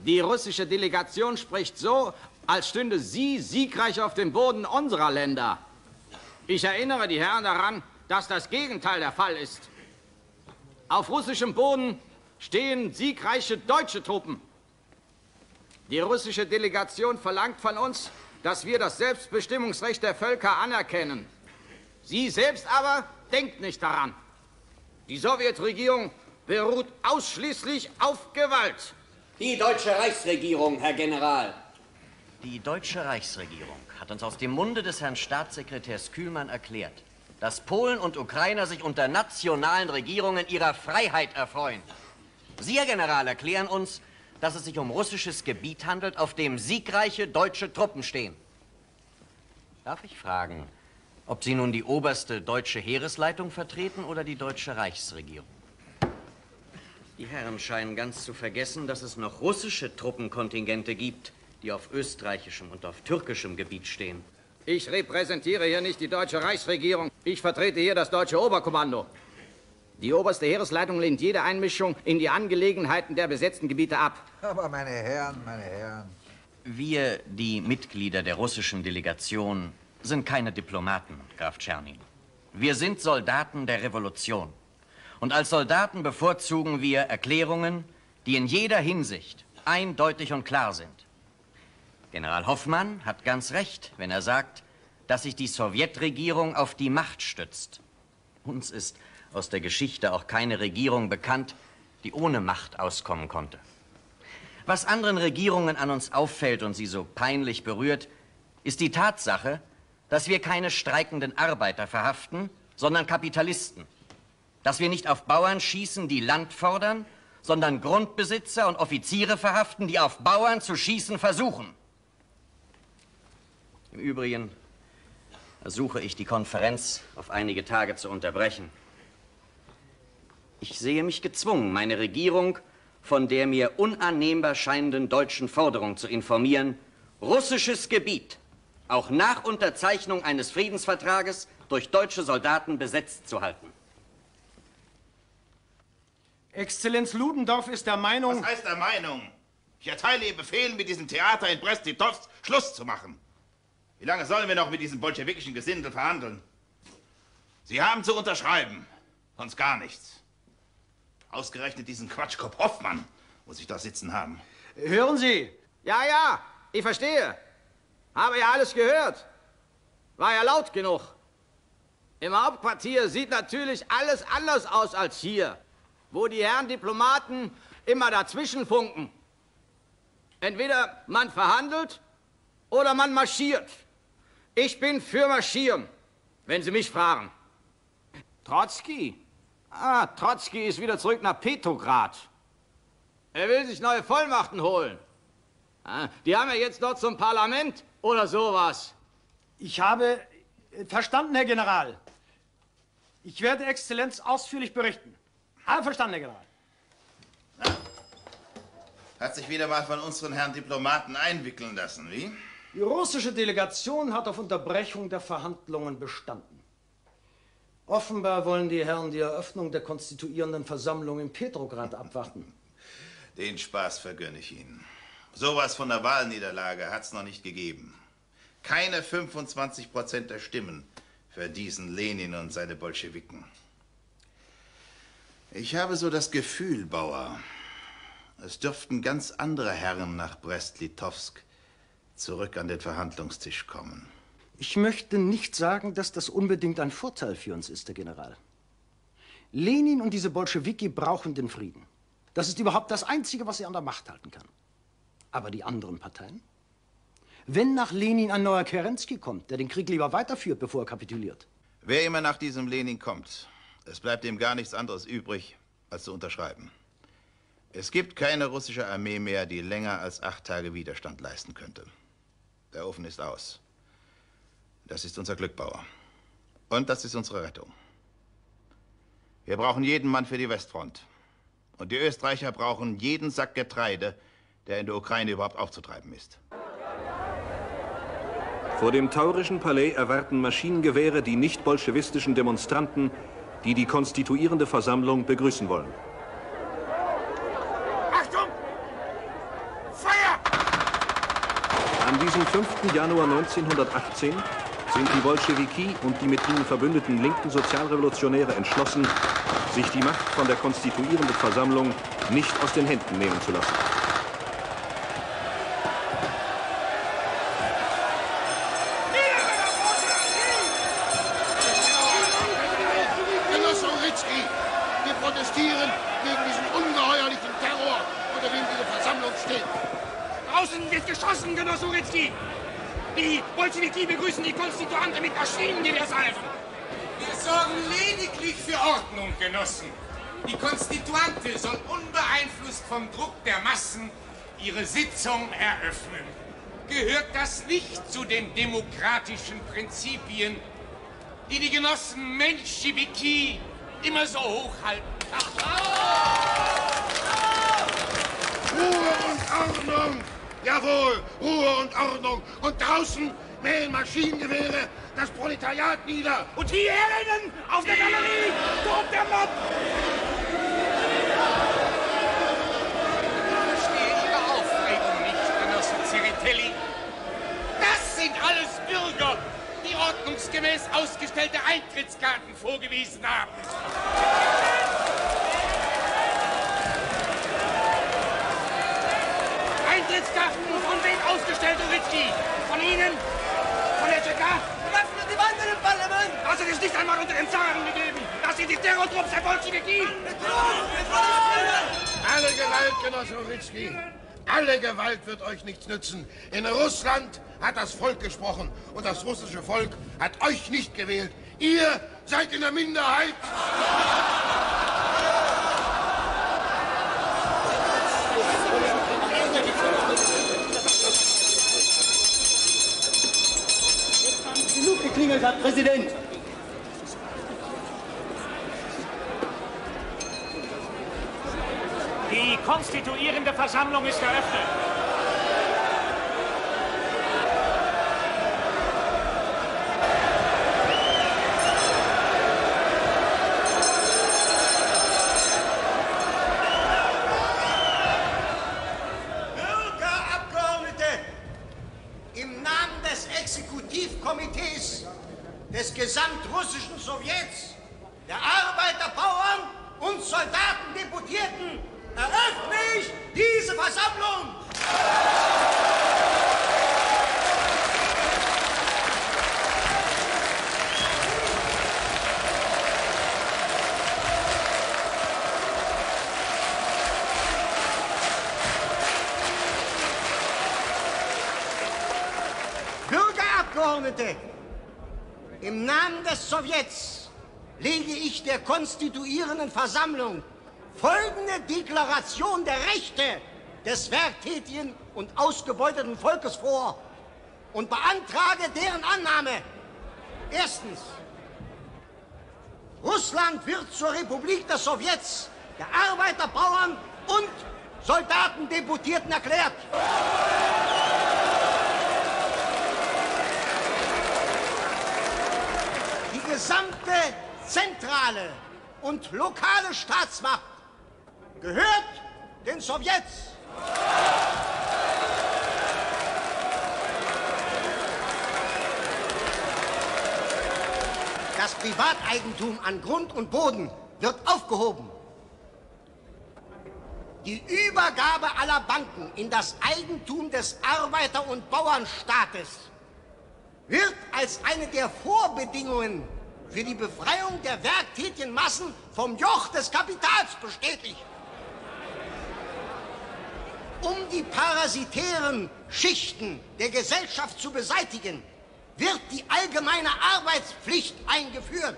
[SPEAKER 28] Die russische Delegation spricht so, als stünde sie siegreich auf dem Boden unserer Länder. Ich erinnere die Herren daran, dass das Gegenteil der Fall ist. Auf russischem Boden stehen siegreiche deutsche Truppen. Die russische Delegation verlangt von uns, dass wir das Selbstbestimmungsrecht der Völker anerkennen. Sie selbst aber denkt nicht daran. Die Sowjetregierung beruht ausschließlich auf Gewalt.
[SPEAKER 6] Die deutsche Reichsregierung, Herr General. Die deutsche Reichsregierung hat uns aus dem Munde des Herrn Staatssekretärs Kühlmann erklärt, dass Polen und Ukrainer sich unter nationalen Regierungen ihrer Freiheit erfreuen. Sie, Herr General, erklären uns, dass es sich um russisches Gebiet handelt, auf dem siegreiche deutsche Truppen stehen. Darf ich fragen, ob Sie nun die oberste deutsche Heeresleitung vertreten oder die deutsche Reichsregierung? Die Herren scheinen ganz zu vergessen, dass es noch russische Truppenkontingente gibt, die auf österreichischem und auf türkischem Gebiet stehen.
[SPEAKER 28] Ich repräsentiere hier nicht die deutsche Reichsregierung. Ich vertrete hier das deutsche Oberkommando. Die oberste Heeresleitung lehnt jede Einmischung in die Angelegenheiten der besetzten Gebiete ab.
[SPEAKER 30] Aber meine Herren, meine Herren.
[SPEAKER 6] Wir, die Mitglieder der russischen Delegation, sind keine Diplomaten, Graf Tschernin. Wir sind Soldaten der Revolution. Und als Soldaten bevorzugen wir Erklärungen, die in jeder Hinsicht eindeutig und klar sind. General Hoffmann hat ganz recht, wenn er sagt, dass sich die Sowjetregierung auf die Macht stützt. Uns ist aus der Geschichte auch keine Regierung bekannt, die ohne Macht auskommen konnte. Was anderen Regierungen an uns auffällt und sie so peinlich berührt, ist die Tatsache, dass wir keine streikenden Arbeiter verhaften, sondern Kapitalisten. Dass wir nicht auf Bauern schießen, die Land fordern, sondern Grundbesitzer und Offiziere verhaften, die auf Bauern zu schießen versuchen. Im Übrigen ersuche ich die Konferenz auf einige Tage zu unterbrechen. Ich sehe mich gezwungen, meine Regierung von der mir unannehmbar scheinenden deutschen Forderung zu informieren, russisches Gebiet auch nach Unterzeichnung eines Friedensvertrages durch deutsche Soldaten besetzt zu halten.
[SPEAKER 27] Exzellenz Ludendorff ist der Meinung...
[SPEAKER 31] Was heißt der Meinung? Ich erteile Ihr Befehl, mit diesem Theater in Brest-Litovsk Schluss zu machen. Wie lange sollen wir noch mit diesem bolschewikischen Gesindel verhandeln? Sie haben zu unterschreiben, sonst gar nichts. Ausgerechnet diesen Quatschkopf Hoffmann muss ich da sitzen haben.
[SPEAKER 28] Hören Sie? Ja, ja, ich verstehe. Habe ja alles gehört. War ja laut genug. Im Hauptquartier sieht natürlich alles anders aus als hier, wo die Herren Diplomaten immer dazwischen funken. Entweder man verhandelt oder man marschiert. Ich bin für Marschieren, wenn Sie mich fragen. Trotzki? Ah, Trotzki ist wieder zurück nach Petrograd. Er will sich neue Vollmachten holen. Ah, die haben ja jetzt dort zum Parlament oder sowas.
[SPEAKER 27] Ich habe äh, verstanden, Herr General. Ich werde Exzellenz ausführlich berichten. Habe verstanden, Herr General.
[SPEAKER 31] Hat sich wieder mal von unseren Herren Diplomaten einwickeln lassen, wie?
[SPEAKER 27] Die russische Delegation hat auf Unterbrechung der Verhandlungen bestanden. Offenbar wollen die Herren die Eröffnung der konstituierenden Versammlung in Petrograd abwarten.
[SPEAKER 31] Den Spaß vergönne ich Ihnen. Sowas von der Wahlniederlage hat es noch nicht gegeben. Keine 25 Prozent der Stimmen für diesen Lenin und seine Bolschewiken. Ich habe so das Gefühl, Bauer, es dürften ganz andere Herren nach Brest-Litovsk zurück an den Verhandlungstisch kommen.
[SPEAKER 27] Ich möchte nicht sagen, dass das unbedingt ein Vorteil für uns ist, Herr General. Lenin und diese Bolschewiki brauchen den Frieden. Das ist überhaupt das Einzige, was sie an der Macht halten kann. Aber die anderen Parteien? Wenn nach Lenin ein neuer Kerensky kommt, der den Krieg lieber weiterführt, bevor er kapituliert.
[SPEAKER 31] Wer immer nach diesem Lenin kommt, es bleibt ihm gar nichts anderes übrig, als zu unterschreiben. Es gibt keine russische Armee mehr, die länger als acht Tage Widerstand leisten könnte. Der Ofen ist aus. Das ist unser Glück, Bauer. Und das ist unsere Rettung. Wir brauchen jeden Mann für die Westfront. Und die Österreicher brauchen jeden Sack Getreide, der in der Ukraine überhaupt aufzutreiben ist.
[SPEAKER 1] Vor dem taurischen Palais erwarten Maschinengewehre die nicht bolschewistischen Demonstranten, die die konstituierende Versammlung begrüßen wollen.
[SPEAKER 32] Achtung! Feuer!
[SPEAKER 1] An diesem 5. Januar 1918 sind die Bolschewiki und die mit ihnen verbündeten linken Sozialrevolutionäre entschlossen, sich die Macht von der konstituierenden Versammlung nicht aus den Händen nehmen zu lassen.
[SPEAKER 22] Genosse Oritzki, wir protestieren gegen diesen ungeheuerlichen Terror, unter dem diese Versammlung steht.
[SPEAKER 32] Draußen wird geschossen, Genosse Uritzki! Die Bolschewiki begrüßen die Konstituante mit Maschinengewehrsalven.
[SPEAKER 11] Wir sorgen lediglich für Ordnung, Genossen. Die Konstituante soll unbeeinflusst vom Druck der Massen ihre Sitzung eröffnen. Gehört das nicht zu den demokratischen Prinzipien, die die Genossen Menschewiki immer so hochhalten?
[SPEAKER 22] Ruhe und Ordnung! Jawohl, Ruhe und Ordnung. Und draußen mähen Maschinengewehre das Proletariat nieder.
[SPEAKER 32] Und hier innen auf der Galerie tobt der Mob!
[SPEAKER 11] Ich verstehe Ihre Aufregung nicht, Genosse Zeritelli. Das sind alles Bürger, die ordnungsgemäß ausgestellte Eintrittskarten vorgewiesen haben.
[SPEAKER 32] Eintrittskarten von wem ausgestellt, Uritzki? Von Ihnen? Von der TK? Was für die Wand im Parlament? Das hat es nicht einmal unter den Zaren gegeben. Das sind die Terrortrupps der Bolschewiki.
[SPEAKER 22] Alle Gewalt, Genosse Oritzki. Alle Gewalt wird euch nichts nützen. In Russland hat das Volk gesprochen und das russische Volk hat euch nicht gewählt. Ihr seid in der Minderheit.
[SPEAKER 32] Geklingelt, Herr Präsident.
[SPEAKER 33] Die konstituierende Versammlung ist eröffnet.
[SPEAKER 24] Bürgerabgeordnete, im Namen des Exekutivkomitees des gesamtrussischen Sowjets, der Arbeiter, Bauern und Soldatendeputierten eröffne ich diese Versammlung. Bürgerabgeordnete, im Namen des Sowjets lege ich der konstituierenden Versammlung folgende Deklaration der Rechte des werktätigen und ausgebeuteten Volkes vor und beantrage deren Annahme. Erstens. Russland wird zur Republik des Sowjets, der Arbeiter, Bauern und Soldatendeputierten erklärt. Gesamte zentrale und lokale Staatsmacht gehört den Sowjets. Das Privateigentum an Grund und Boden wird aufgehoben. Die Übergabe aller Banken in das Eigentum des Arbeiter- und Bauernstaates wird als eine der Vorbedingungen für die Befreiung der werktätigen Massen vom Joch des Kapitals bestätigt. Um die parasitären Schichten der Gesellschaft zu beseitigen, wird die allgemeine Arbeitspflicht eingeführt.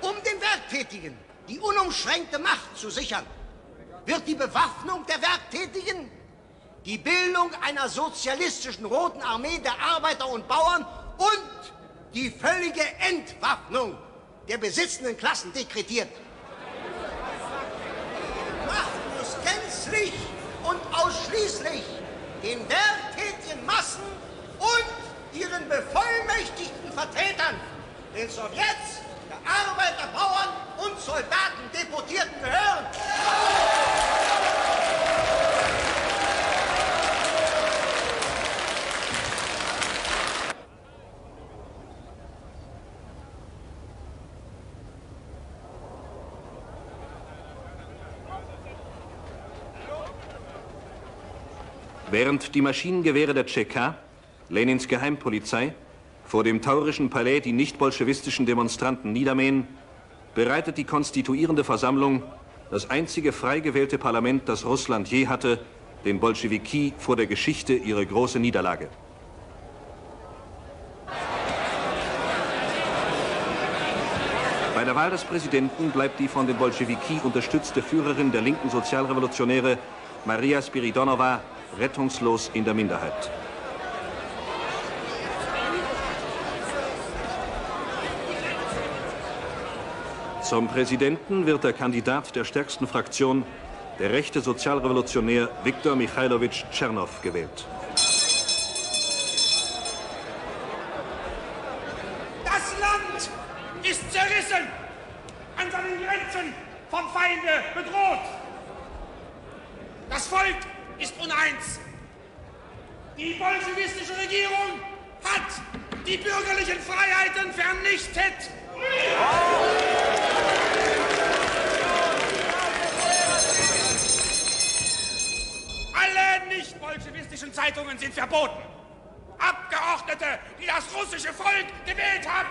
[SPEAKER 24] Um den Werktätigen die unumschränkte Macht zu sichern, wird die Bewaffnung der Werktätigen, die Bildung einer sozialistischen Roten Armee der Arbeiter und Bauern und die völlige Entwaffnung der besitzenden Klassen dekretiert. Macht muss gänzlich und ausschließlich den werktätigen Massen und ihren bevollmächtigten Vertretern, den Sowjets, der Arbeiter, Bauern und Soldaten Deportierten gehören.
[SPEAKER 1] Während die Maschinengewehre der Tscheka, Lenins Geheimpolizei, vor dem taurischen Palais die nicht-bolschewistischen Demonstranten niedermähen, bereitet die konstituierende Versammlung, das einzige frei gewählte Parlament, das Russland je hatte, den Bolschewiki vor der Geschichte ihre große Niederlage. Bei der Wahl des Präsidenten bleibt die von den Bolschewiki unterstützte Führerin der linken Sozialrevolutionäre, Maria Spiridonova, rettungslos in der Minderheit. Zum Präsidenten wird der Kandidat der stärksten Fraktion, der rechte Sozialrevolutionär Viktor Michailowitsch Tschernow, gewählt.
[SPEAKER 11] Das Land ist zerrissen, an seinen Grenzen vom Feinde bedroht. Das Volk ist uneins. Die bolschewistische Regierung hat die bürgerlichen Freiheiten vernichtet. Alle nicht-bolschewistischen Zeitungen sind verboten. Abgeordnete, die das russische Volk gewählt hat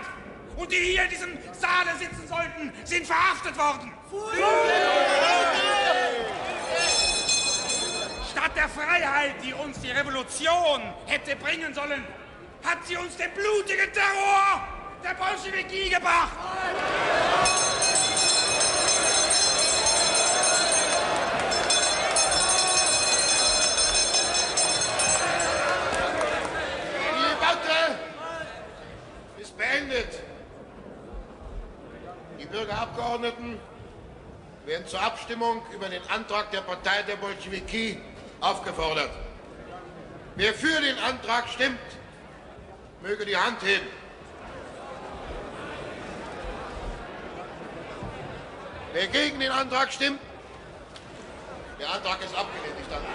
[SPEAKER 11] und die hier in diesem Saale sitzen sollten, sind verhaftet worden. Statt der Freiheit, die uns die Revolution hätte bringen sollen, hat sie uns den blutigen Terror der Bolschewiki gebracht.
[SPEAKER 22] Die Debatte ist beendet. Die Bürgerabgeordneten werden zur Abstimmung über den Antrag der Partei der Bolschewiki aufgefordert. Wer für den Antrag stimmt, möge die Hand heben. Wer gegen den Antrag stimmt, der Antrag ist abgelehnt. Ich danke.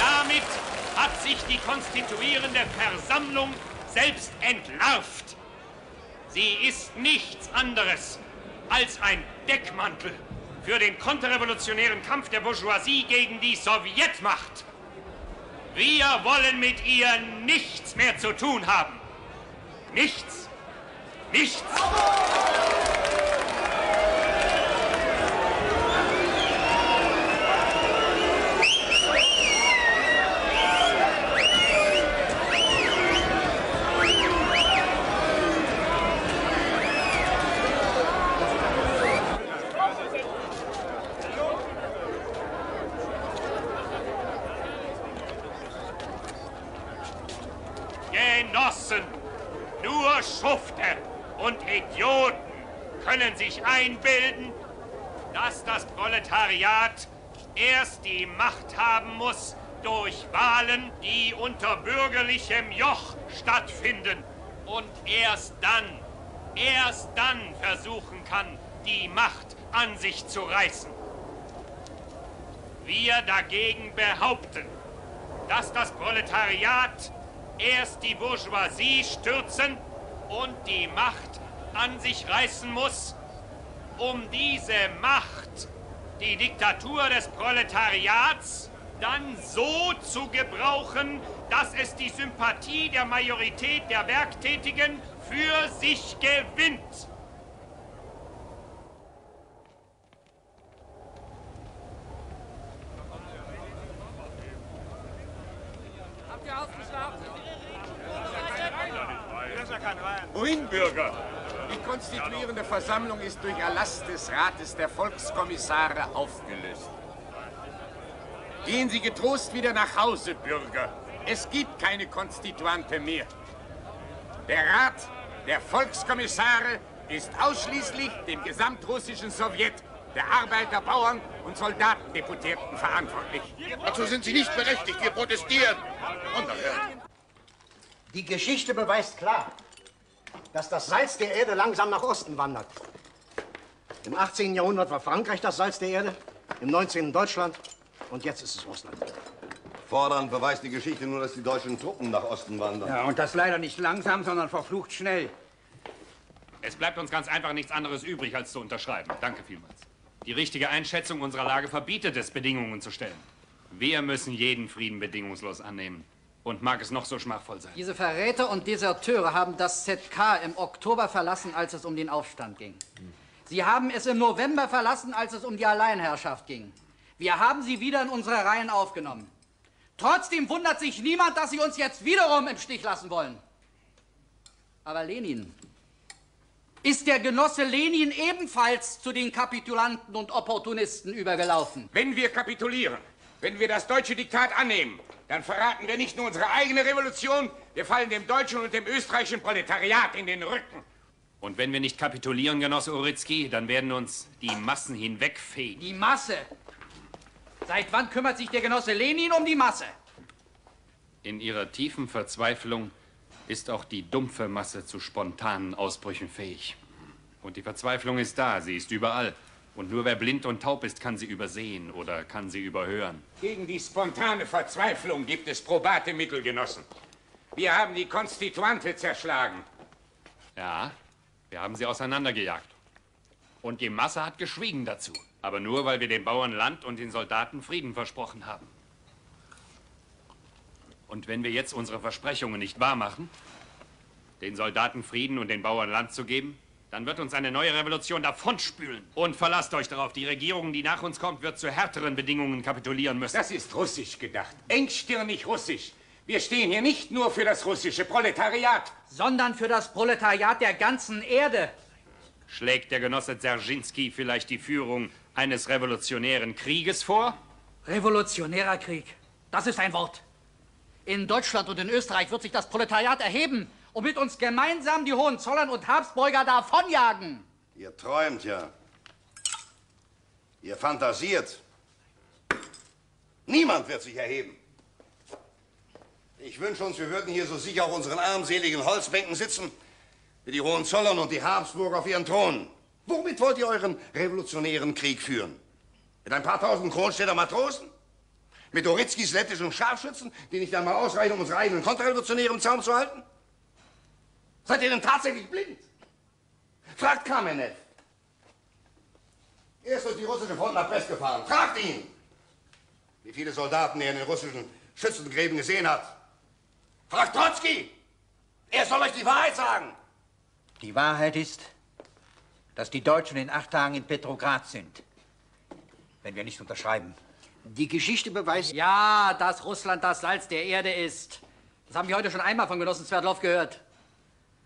[SPEAKER 5] Damit hat sich die konstituierende Versammlung selbst entlarvt. Sie ist nichts anderes als ein Deckmantel für den konterrevolutionären Kampf der Bourgeoisie gegen die Sowjetmacht. Wir wollen mit ihr nichts mehr zu tun haben. Nichts. Nichts. Genossen, Schufte und Idioten können sich einbilden, dass das Proletariat erst die Macht haben muss durch Wahlen, die unter bürgerlichem Joch stattfinden und erst dann, erst dann versuchen kann, die Macht an sich zu reißen. Wir dagegen behaupten, dass das Proletariat erst die Bourgeoisie stürzen und die Macht an sich reißen muss,
[SPEAKER 34] um diese Macht, die Diktatur des Proletariats, dann so zu gebrauchen, dass es die Sympathie der Majorität der Werktätigen für sich gewinnt.
[SPEAKER 35] Habt ihr ausgeschlafen?
[SPEAKER 11] Wohin, Bürger? Die konstituierende Versammlung ist durch Erlass des Rates der Volkskommissare aufgelöst. Gehen Sie getrost wieder nach Hause, Bürger. Es gibt keine Konstituante mehr. Der Rat der Volkskommissare ist ausschließlich dem gesamtrussischen Sowjet, der Arbeiter, Bauern und Soldatendeputierten verantwortlich.
[SPEAKER 22] Dazu sind Sie nicht berechtigt. Wir protestieren. Unerhört.
[SPEAKER 10] Die Geschichte beweist klar, dass das Salz der Erde langsam nach Osten wandert. Im 18. Jahrhundert war Frankreich das Salz der Erde, im 19. Deutschland und jetzt ist es Russland.
[SPEAKER 4] Fordernd beweist die Geschichte nur, dass die deutschen Truppen nach Osten wandern.
[SPEAKER 25] Ja, und das leider nicht langsam, sondern verflucht schnell.
[SPEAKER 5] Es bleibt uns ganz einfach nichts anderes übrig, als zu unterschreiben. Danke vielmals. Die richtige Einschätzung unserer Lage verbietet es, Bedingungen zu stellen. Wir müssen jeden Frieden bedingungslos annehmen. Und mag es noch so schmachvoll sein.
[SPEAKER 36] Diese Verräter und Deserteure haben das ZK im Oktober verlassen, als es um den Aufstand ging. Sie haben es im November verlassen, als es um die Alleinherrschaft ging. Wir haben sie wieder in unsere Reihen aufgenommen. Trotzdem wundert sich niemand, dass sie uns jetzt wiederum im Stich lassen wollen. Aber Lenin, ist der Genosse Lenin ebenfalls zu den Kapitulanten und Opportunisten übergelaufen?
[SPEAKER 11] Wenn wir kapitulieren, wenn wir das deutsche Diktat annehmen, dann verraten wir nicht nur unsere eigene Revolution, wir fallen dem deutschen und dem österreichischen Proletariat in den Rücken.
[SPEAKER 5] Und wenn wir nicht kapitulieren, Genosse Uritzki, dann werden uns die Massen hinwegfegen.
[SPEAKER 36] Die Masse? Seit wann kümmert sich der Genosse Lenin um die Masse?
[SPEAKER 5] In ihrer tiefen Verzweiflung ist auch die dumpfe Masse zu spontanen Ausbrüchen fähig. Und die Verzweiflung ist da, sie ist überall. Und nur wer blind und taub ist, kann sie übersehen oder kann sie überhören.
[SPEAKER 11] Gegen die spontane Verzweiflung gibt es probate Mittel, Genossen. Wir haben die Konstituante zerschlagen.
[SPEAKER 5] Ja, wir haben sie auseinandergejagt. Und die Masse hat geschwiegen dazu. Aber nur, weil wir den Bauern Land und den Soldaten Frieden versprochen haben. Und wenn wir jetzt unsere Versprechungen nicht wahrmachen, den Soldaten Frieden und den Bauern Land zu geben, dann wird uns eine neue Revolution davonspülen. Und verlasst euch darauf, die Regierung, die nach uns kommt, wird zu härteren Bedingungen kapitulieren müssen.
[SPEAKER 11] Das ist russisch gedacht. Engstirnig russisch. Wir stehen hier nicht nur für das russische Proletariat,
[SPEAKER 36] sondern für das Proletariat der ganzen Erde.
[SPEAKER 5] Schlägt der Genosse Dzerzhinsky vielleicht die Führung eines revolutionären Krieges vor?
[SPEAKER 36] Revolutionärer Krieg. Das ist ein Wort. In Deutschland und in Österreich wird sich das Proletariat erheben und mit uns gemeinsam die Hohenzollern und Habsburger davonjagen.
[SPEAKER 4] Ihr träumt ja. Ihr fantasiert. Niemand wird sich erheben. Ich wünsche uns, wir würden hier so sicher auf unseren armseligen Holzbänken sitzen, wie die Hohenzollern und die Habsburger auf ihren Thronen. Womit wollt ihr euren revolutionären Krieg führen? Mit ein paar tausend Kronstädter Matrosen? Mit Doritzkis lettischen Scharfschützen, die nicht einmal ausreichen, um unsere eigenen Konterrevolutionäre im Zaum zu halten? Seid ihr denn tatsächlich blind? Fragt Kamenev. Er ist durch die russische Front nach Brest gefahren. Fragt ihn, wie viele Soldaten er in den russischen Schützengräben gesehen hat. Fragt Trotzki. Er soll euch die Wahrheit sagen.
[SPEAKER 25] Die Wahrheit ist, dass die Deutschen in acht Tagen in Petrograd sind. Wenn wir nicht unterschreiben.
[SPEAKER 36] Die Geschichte beweist... Ja, dass Russland das Salz der Erde ist. Das haben wir heute schon einmal von Genossen Sverdlov gehört.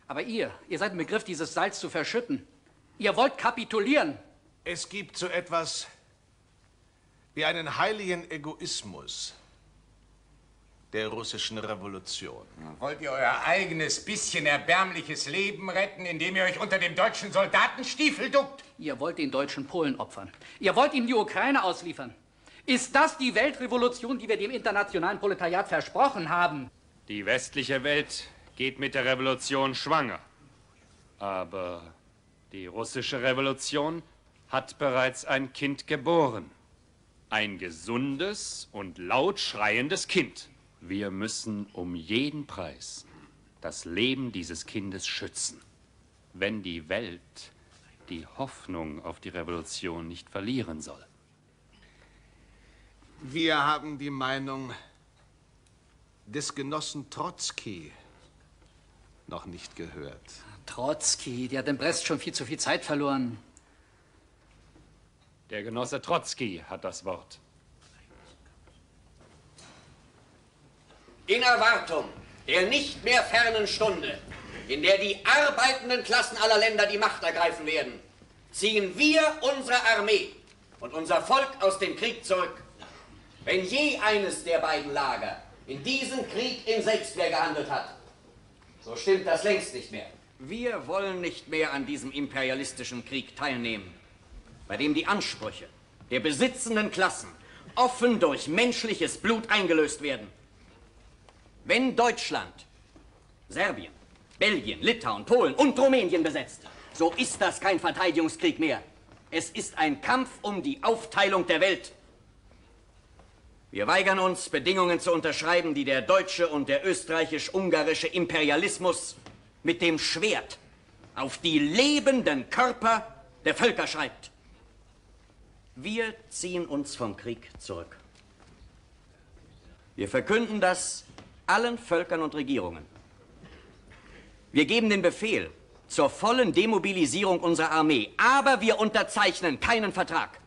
[SPEAKER 36] Aber ihr, ihr seid im Begriff, dieses Salz zu verschütten. Ihr wollt kapitulieren.
[SPEAKER 22] Es gibt so etwas wie einen heiligen Egoismus der russischen Revolution.
[SPEAKER 11] Wollt ihr euer eigenes bisschen erbärmliches Leben retten, indem ihr euch unter dem deutschen Soldatenstiefel duckt?
[SPEAKER 36] Ihr wollt den deutschen Polen opfern. Ihr wollt ihm die Ukraine ausliefern. Ist das die Weltrevolution, die wir dem internationalen Proletariat versprochen haben?
[SPEAKER 5] Die westliche Welt geht mit der Revolution schwanger. Aber die russische Revolution hat bereits ein Kind geboren. Ein gesundes und laut schreiendes Kind. Wir müssen um jeden Preis das Leben dieses Kindes schützen. Wenn die Welt die Hoffnung auf die Revolution nicht verlieren soll.
[SPEAKER 22] Wir haben die Meinung des Genossen Trotzki noch nicht gehört.
[SPEAKER 36] Trotzki, der hat in Brest schon viel zu viel Zeit verloren.
[SPEAKER 5] Der Genosse Trotzki hat das Wort.
[SPEAKER 6] In Erwartung der nicht mehr fernen Stunde, in der die arbeitenden Klassen aller Länder die Macht ergreifen werden, ziehen wir unsere Armee und unser Volk aus dem Krieg zurück. Wenn je eines der beiden Lager in diesem Krieg in Selbstwehr gehandelt hat, so stimmt das längst nicht mehr. Wir wollen nicht mehr an diesem imperialistischen Krieg teilnehmen, bei dem die Ansprüche der besitzenden Klassen offen durch menschliches Blut eingelöst werden. Wenn Deutschland, Serbien, Belgien, Litauen, Polen und Rumänien besetzt, so ist das kein Verteidigungskrieg mehr. Es ist ein Kampf um die Aufteilung der Welt. Wir weigern uns, Bedingungen zu unterschreiben, die der deutsche und der österreichisch-ungarische Imperialismus mit dem Schwert auf die lebenden Körper der Völker schreibt. Wir ziehen uns vom Krieg zurück. Wir verkünden das allen Völkern und Regierungen. Wir geben den Befehl zur vollen Demobilisierung unserer Armee, aber wir unterzeichnen keinen Vertrag.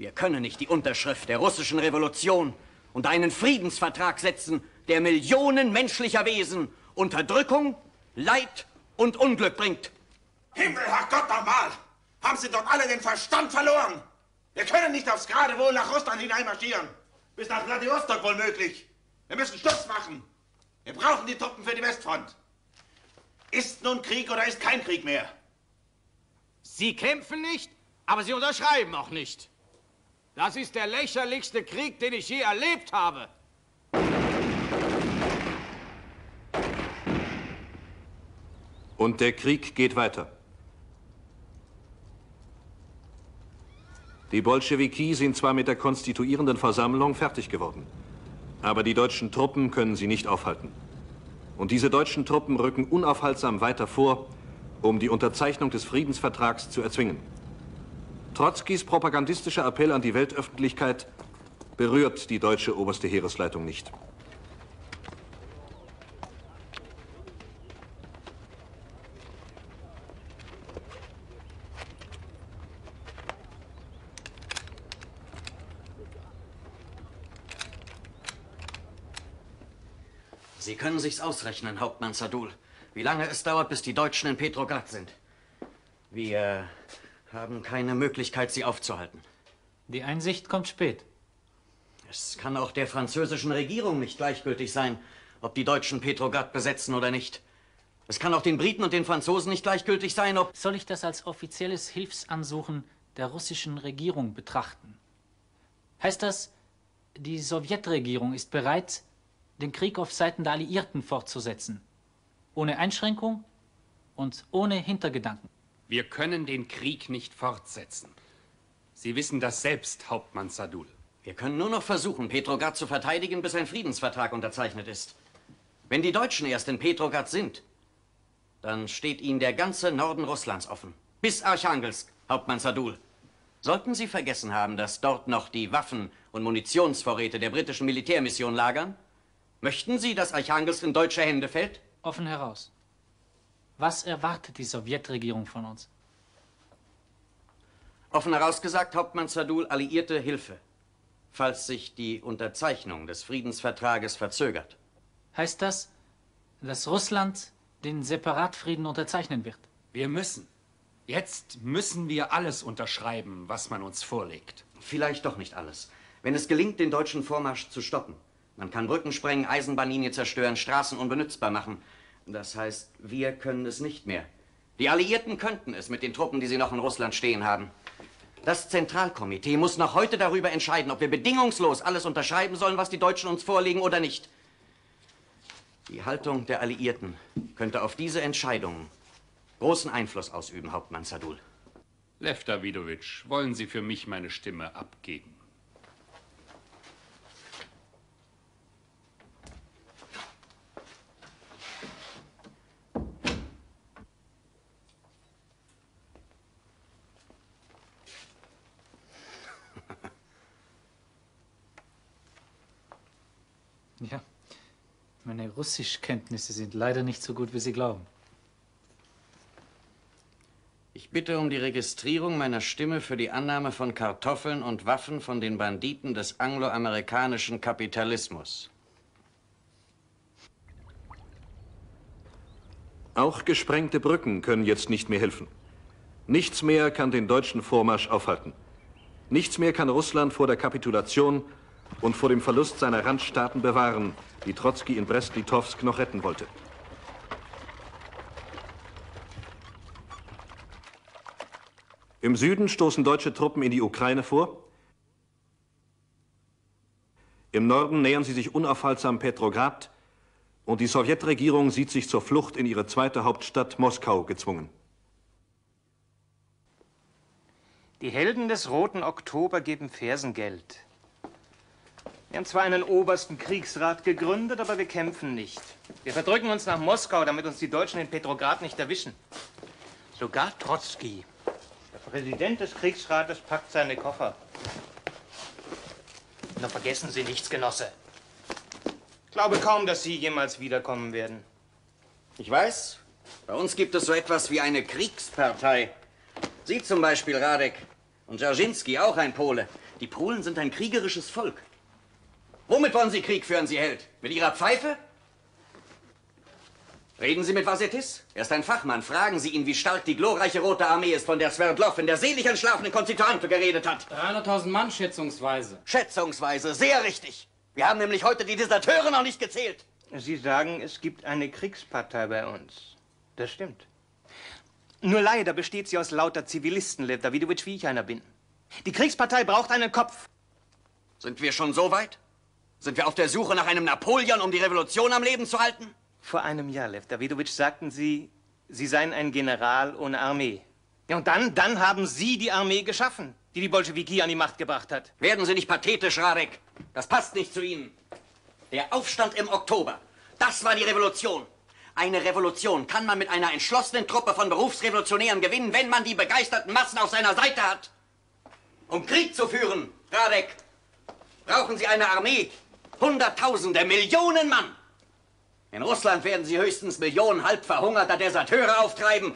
[SPEAKER 6] Wir können nicht die Unterschrift der russischen Revolution und einen Friedensvertrag setzen, der Millionen menschlicher Wesen Unterdrückung, Leid und Unglück bringt.
[SPEAKER 31] Himmel, Herrgott nochmal! Haben Sie doch alle den Verstand verloren? Wir können nicht aufs Geradewohl nach Russland hineinmarschieren. Bis nach Vladivostok wohl möglich. Wir müssen Schluss machen. Wir brauchen die Truppen für die Westfront. Ist nun Krieg oder ist kein Krieg mehr?
[SPEAKER 28] Sie kämpfen nicht, aber Sie unterschreiben auch nicht. Das ist der lächerlichste Krieg, den ich je erlebt habe.
[SPEAKER 1] Und der Krieg geht weiter. Die Bolschewiki sind zwar mit der konstituierenden Versammlung fertig geworden, aber die deutschen Truppen können sie nicht aufhalten. Und diese deutschen Truppen rücken unaufhaltsam weiter vor, um die Unterzeichnung des Friedensvertrags zu erzwingen. Trotzkis propagandistischer Appell an die Weltöffentlichkeit berührt die deutsche oberste Heeresleitung nicht.
[SPEAKER 6] Sie können sich's ausrechnen, Hauptmann Sadul, wie lange es dauert, bis die Deutschen in Petrograd sind. Wir haben keine Möglichkeit, sie aufzuhalten.
[SPEAKER 19] Die Einsicht kommt spät.
[SPEAKER 6] Es kann auch der französischen Regierung nicht gleichgültig sein, ob die Deutschen Petrograd besetzen oder nicht. Es kann auch den Briten und den Franzosen nicht gleichgültig sein, ob...
[SPEAKER 19] Soll ich das als offizielles Hilfsansuchen der russischen Regierung betrachten? Heißt das, die Sowjetregierung ist bereit, den Krieg auf Seiten der Alliierten fortzusetzen? Ohne Einschränkung und ohne Hintergedanken?
[SPEAKER 5] Wir können den Krieg nicht fortsetzen. Sie wissen das selbst, Hauptmann Sadul.
[SPEAKER 6] Wir können nur noch versuchen, Petrograd zu verteidigen, bis ein Friedensvertrag unterzeichnet ist. Wenn die Deutschen erst in Petrograd sind, dann steht ihnen der ganze Norden Russlands offen. Bis Archangelsk, Hauptmann Sadul. Sollten Sie vergessen haben, dass dort noch die Waffen- und Munitionsvorräte der britischen Militärmission lagern? Möchten Sie, dass Archangelsk in deutsche Hände fällt?
[SPEAKER 19] Offen heraus. Was erwartet die Sowjetregierung von uns?
[SPEAKER 6] Offen herausgesagt, Hauptmann Sadul, alliierte Hilfe, falls sich die Unterzeichnung des Friedensvertrages verzögert.
[SPEAKER 19] Heißt das, dass Russland den Separatfrieden unterzeichnen wird?
[SPEAKER 5] Wir müssen. Jetzt müssen wir alles unterschreiben, was man uns vorlegt.
[SPEAKER 6] Vielleicht doch nicht alles. Wenn es gelingt, den deutschen Vormarsch zu stoppen. Man kann Brücken sprengen, Eisenbahnlinien zerstören, Straßen unbenutzbar machen. Das heißt, wir können es nicht mehr. Die Alliierten könnten es mit den Truppen, die sie noch in Russland stehen haben. Das Zentralkomitee muss noch heute darüber entscheiden, ob wir bedingungslos alles unterschreiben sollen, was die Deutschen uns vorlegen oder nicht. Die Haltung der Alliierten könnte auf diese Entscheidung großen Einfluss ausüben, Hauptmann Sadul.
[SPEAKER 5] Lev Davidowitsch, wollen Sie für mich meine Stimme abgeben?
[SPEAKER 19] Ja, meine Russischkenntnisse sind leider nicht so gut, wie Sie glauben.
[SPEAKER 6] Ich bitte um die Registrierung meiner Stimme für die Annahme von Kartoffeln und Waffen von den Banditen des angloamerikanischen Kapitalismus.
[SPEAKER 1] Auch gesprengte Brücken können jetzt nicht mehr helfen. Nichts mehr kann den deutschen Vormarsch aufhalten. Nichts mehr kann Russland vor der Kapitulation und vor dem Verlust seiner Randstaaten bewahren, die Trotzki in Brest-Litovsk noch retten wollte. Im Süden stoßen deutsche Truppen in die Ukraine vor. Im Norden nähern sie sich unaufhaltsam Petrograd und die Sowjetregierung sieht sich zur Flucht in ihre zweite Hauptstadt Moskau gezwungen.
[SPEAKER 37] Die Helden des Roten Oktober geben Fersengeld. Wir haben zwar einen obersten Kriegsrat gegründet, aber wir kämpfen nicht. Wir verdrücken uns nach Moskau, damit uns die Deutschen in Petrograd nicht erwischen. Sogar Trotzki, der Präsident des Kriegsrates, packt seine Koffer. Nur vergessen Sie nichts, Genosse. Ich glaube kaum, dass Sie jemals wiederkommen werden.
[SPEAKER 6] Ich weiß, bei uns gibt es so etwas wie eine Kriegspartei. Sie zum Beispiel, Radek. Und Dzerzhinsky, auch ein Pole. Die Polen sind ein kriegerisches Volk. Womit wollen Sie Krieg führen, Sie Held? Mit Ihrer Pfeife? Reden Sie mit Vasetis? Er ist ein Fachmann. Fragen Sie ihn, wie stark die glorreiche Rote Armee ist, von der Sverdlov in der selig entschlafenen Konstituante geredet hat.
[SPEAKER 36] 300.000 Mann schätzungsweise.
[SPEAKER 6] Schätzungsweise, sehr richtig. Wir haben nämlich heute die Deserteure noch nicht gezählt.
[SPEAKER 37] Sie sagen, es gibt eine Kriegspartei bei uns. Das stimmt. Nur leider besteht sie aus lauter Zivilisten, Lev Davidowitsch, wie ich einer bin. Die Kriegspartei braucht einen Kopf.
[SPEAKER 6] Sind wir schon so weit? Sind wir auf der Suche nach einem Napoleon, um die Revolution am Leben zu halten?
[SPEAKER 37] Vor einem Jahr, Lev Davidowitsch, sagten Sie, Sie seien ein General ohne Armee. Ja, und dann, dann haben Sie die Armee geschaffen, die die Bolschewiki an die Macht gebracht hat.
[SPEAKER 6] Werden Sie nicht pathetisch, Radek. Das passt nicht zu Ihnen. Der Aufstand im Oktober, das war die Revolution. Eine Revolution kann man mit einer entschlossenen Truppe von Berufsrevolutionären gewinnen, wenn man die begeisterten Massen auf seiner Seite hat. Um Krieg zu führen, Radek, brauchen Sie eine Armee. Hunderttausende, Millionen Mann. In Russland werden Sie höchstens Millionen halb verhungerter Deserteure auftreiben.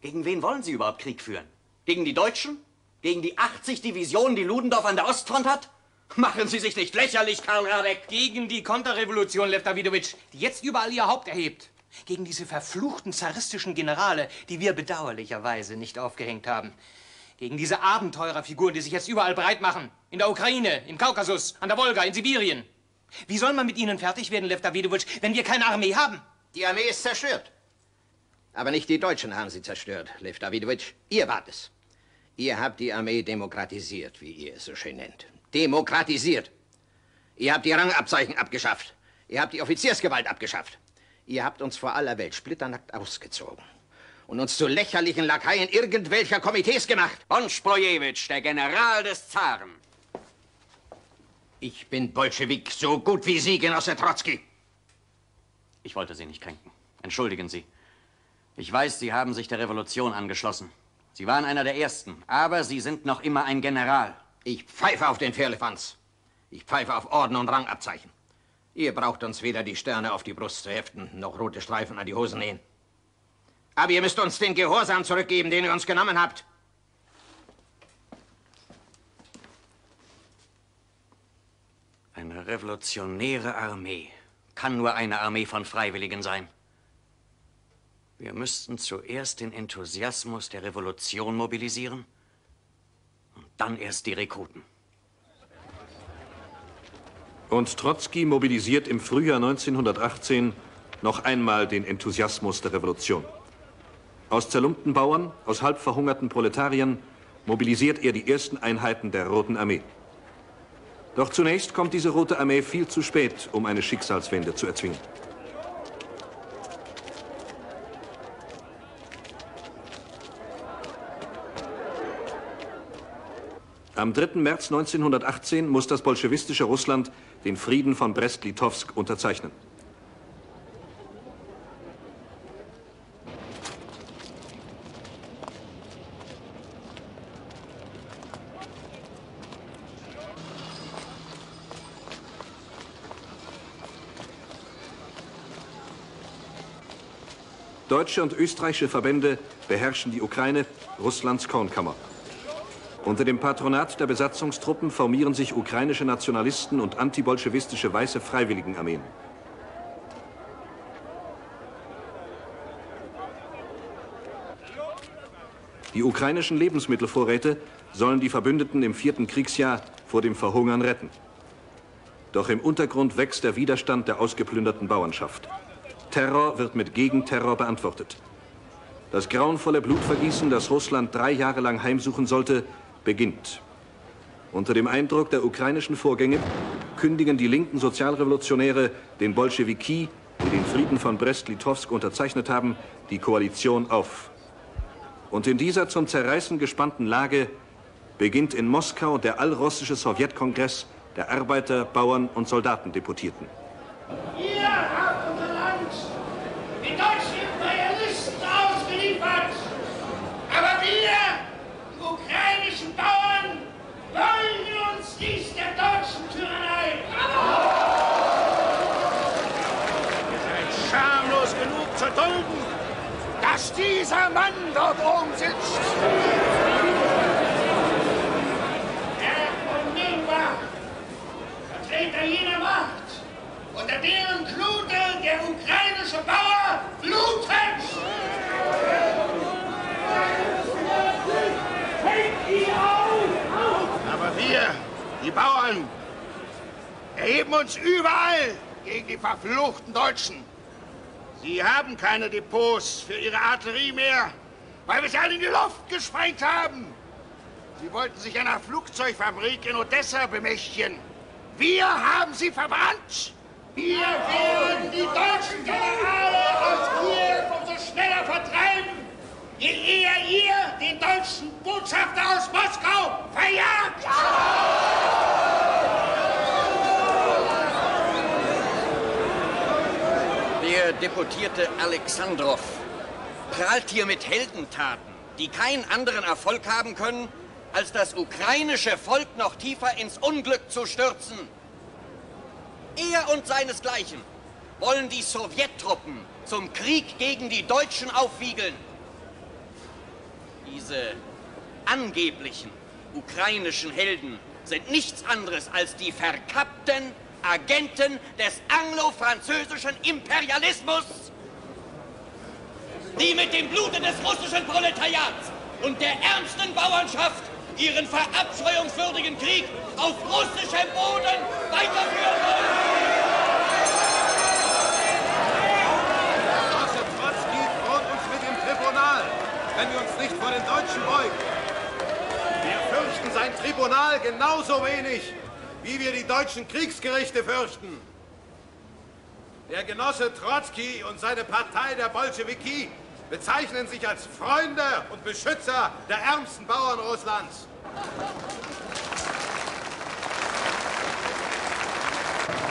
[SPEAKER 6] Gegen wen wollen Sie überhaupt Krieg führen? Gegen die Deutschen? Gegen die 80 Divisionen, die Ludendorff an der Ostfront hat? Machen Sie sich nicht lächerlich, Karl Radek.
[SPEAKER 37] Gegen die Konterrevolution, Lev Davidowitsch, die jetzt überall ihr Haupt erhebt. Gegen diese verfluchten zaristischen Generale, die wir bedauerlicherweise nicht aufgehängt haben. Gegen diese Abenteurerfiguren, die sich jetzt überall breit machen. In der Ukraine, im Kaukasus, an der Wolga, in Sibirien. Wie soll man mit ihnen fertig werden, Lev Davidowitsch, wenn wir keine Armee haben?
[SPEAKER 10] Die Armee ist zerstört. Aber nicht die Deutschen haben sie zerstört, Lev Davidowitsch. Ihr wart es. Ihr habt die Armee demokratisiert, wie ihr es so schön nennt. Demokratisiert. Ihr habt die Rangabzeichen abgeschafft. Ihr habt die Offiziersgewalt abgeschafft. Ihr habt uns vor aller Welt splitternackt ausgezogen und uns zu lächerlichen Lakaien irgendwelcher Komitees gemacht.
[SPEAKER 6] Bonsch-Brojewitsch, der General des Zaren.
[SPEAKER 10] Ich bin Bolschewik, so gut wie Sie, Genosse Trotzki.
[SPEAKER 6] Ich wollte Sie nicht kränken. Entschuldigen Sie. Ich weiß, Sie haben sich der Revolution angeschlossen. Sie waren einer der Ersten, aber Sie sind noch immer ein General.
[SPEAKER 10] Ich pfeife auf den Firlefanz. Ich pfeife auf Orden und Rangabzeichen. Ihr braucht uns weder die Sterne auf die Brust zu heften, noch rote Streifen an die Hosen nähen. Aber ihr müsst uns den Gehorsam zurückgeben, den ihr uns genommen habt.
[SPEAKER 6] Eine revolutionäre Armee kann nur eine Armee von Freiwilligen sein. Wir müssten zuerst den Enthusiasmus der Revolution mobilisieren und dann erst die Rekruten.
[SPEAKER 1] Und Trotzki mobilisiert im Frühjahr 1918 noch einmal den Enthusiasmus der Revolution. Aus zerlumpten Bauern, aus halb verhungerten Proletariern mobilisiert er die ersten Einheiten der Roten Armee. Doch zunächst kommt diese Rote Armee viel zu spät, um eine Schicksalswende zu erzwingen. Am 3. März 1918 muss das bolschewistische Russland den Frieden von Brest-Litovsk unterzeichnen. Deutsche und österreichische Verbände beherrschen die Ukraine, Russlands Kornkammer. Unter dem Patronat der Besatzungstruppen formieren sich ukrainische Nationalisten und antibolschewistische weiße Freiwilligenarmeen. Die ukrainischen Lebensmittelvorräte sollen die Verbündeten im vierten Kriegsjahr vor dem Verhungern retten. Doch im Untergrund wächst der Widerstand der ausgeplünderten Bauernschaft. Terror wird mit Gegenterror beantwortet. Das grauenvolle Blutvergießen, das Russland drei Jahre lang heimsuchen sollte, beginnt. Unter dem Eindruck der ukrainischen Vorgänge kündigen die linken Sozialrevolutionäre den Bolschewiki, die den Frieden von Brest-Litovsk unterzeichnet haben, die Koalition auf. Und in dieser zum Zerreißen gespannten Lage beginnt in Moskau der allrussische Sowjetkongress der Arbeiter, Bauern und Soldatendeputierten.
[SPEAKER 38] Unser Land den deutschen Imperialisten ausgeliefert. Aber wir, die ukrainischen Bauern, wollen uns nicht der deutschen Tyrannei. Ihr seid schamlos genug zu dulden, dass dieser Mann dort oben sitzt. Herr von Milwa, Vertreter jener Macht, unter deren Blute der ukrainische Bauer blutet. Fängt ihn auf!
[SPEAKER 10] Aber wir, die Bauern, erheben uns überall gegen die verfluchten Deutschen. Sie haben keine Depots für ihre Artillerie mehr, weil wir sie alle in die Luft gesprengt haben. Sie wollten sich einer Flugzeugfabrik in Odessa bemächtigen. Wir haben sie verbrannt. Wir werden die deutschen Generale aus Kiew umso schneller vertreiben, je eher ihr den deutschen Botschafter aus Moskau verjagt.
[SPEAKER 6] Der Deputierte Alexandrov prahlt hier mit Heldentaten, die keinen anderen Erfolg haben können, als das ukrainische Volk noch tiefer ins Unglück zu stürzen. Er und seinesgleichen wollen die Sowjettruppen zum Krieg gegen die Deutschen aufwiegeln. Diese angeblichen ukrainischen Helden sind nichts anderes als die verkappten Agenten des anglo-französischen Imperialismus, die mit dem Blute des russischen Proletariats und der ärmsten Bauernschaft ihren verabscheuungswürdigen Krieg auf russischem Boden weiterführen wollen.
[SPEAKER 22] Wenn wir uns vor den Deutschen beugen. Wir fürchten sein Tribunal genauso wenig, wie wir die deutschen Kriegsgerichte fürchten. Der Genosse Trotzki und seine Partei der Bolschewiki bezeichnen sich als Freunde und Beschützer der ärmsten Bauern Russlands.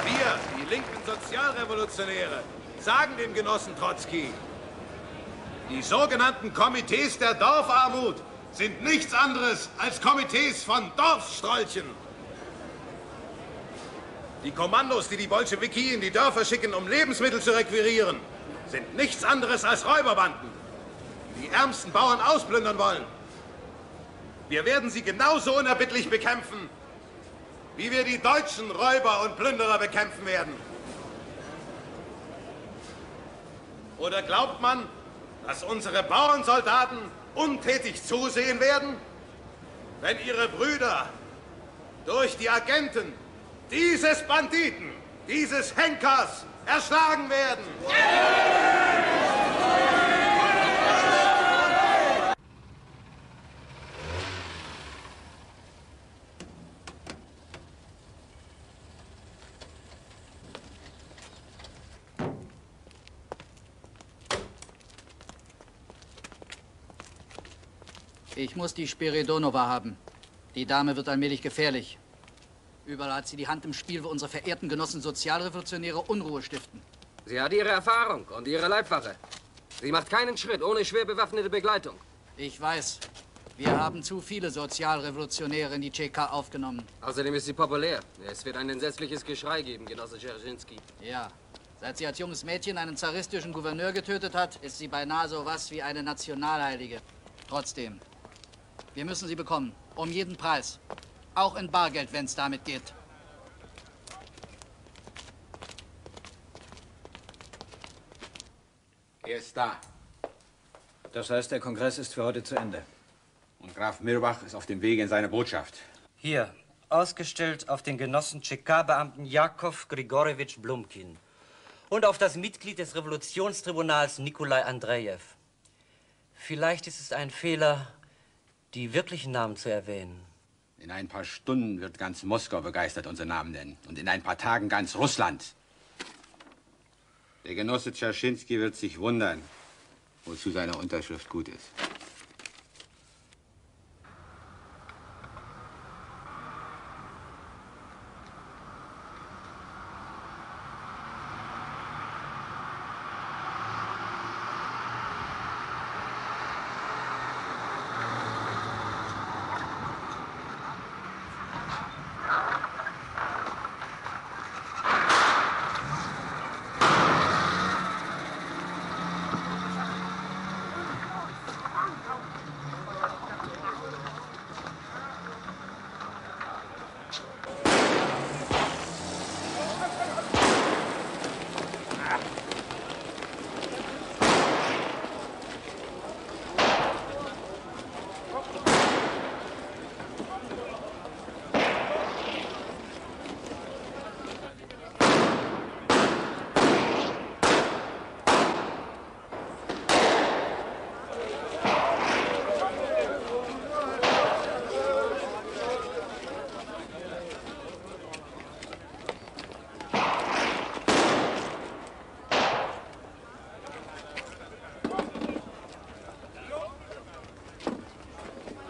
[SPEAKER 22] Wir, die linken Sozialrevolutionäre, sagen dem Genossen Trotzki, die sogenannten Komitees der Dorfarmut sind nichts anderes als Komitees von Dorfstrolchen. Die Kommandos, die die Bolschewiki in die Dörfer schicken, um Lebensmittel zu requirieren, sind nichts anderes als Räuberbanden, die die ärmsten Bauern ausplündern wollen. Wir werden sie genauso unerbittlich bekämpfen, wie wir die deutschen Räuber und Plünderer bekämpfen werden. Oder glaubt man, dass unsere Bauernsoldaten untätig zusehen werden, wenn ihre Brüder durch die Agenten dieses Banditen, dieses Henkers erschlagen werden?
[SPEAKER 36] Ich muss die Spiridonova haben. Die Dame wird allmählich gefährlich. Überall hat sie die Hand im Spiel, wo unsere verehrten Genossen Sozialrevolutionäre Unruhe stiften.
[SPEAKER 39] Sie hat ihre Erfahrung und ihre Leibwache. Sie macht keinen Schritt ohne schwer bewaffnete Begleitung.
[SPEAKER 36] Ich weiß. Wir haben zu viele Sozialrevolutionäre in die TK aufgenommen.
[SPEAKER 39] Außerdem ist sie populär. Es wird ein entsetzliches Geschrei geben, Genosse Dzerzhinsky.
[SPEAKER 36] Ja. Seit sie als junges Mädchen einen zaristischen Gouverneur getötet hat, ist sie beinahe so was wie eine Nationalheilige. Trotzdem, wir müssen sie bekommen. Um jeden Preis. Auch in Bargeld, wenn es damit geht.
[SPEAKER 28] Er ist da.
[SPEAKER 40] Das heißt, der Kongress ist für heute zu Ende.
[SPEAKER 28] Und Graf Mirbach ist auf dem Wege in seine Botschaft.
[SPEAKER 41] Hier, ausgestellt auf den Genossen TschK-Beamten Jakov Grigorjewitsch Blumkin und auf das Mitglied des Revolutionstribunals Nikolai Andrejew. Vielleicht ist es ein Fehler, die wirklichen Namen zu erwähnen.
[SPEAKER 28] In ein paar Stunden wird ganz Moskau begeistert unseren Namen nennen. Und in ein paar Tagen ganz Russland. Der Genosse Tschaschinski wird sich wundern, wozu seine Unterschrift gut ist.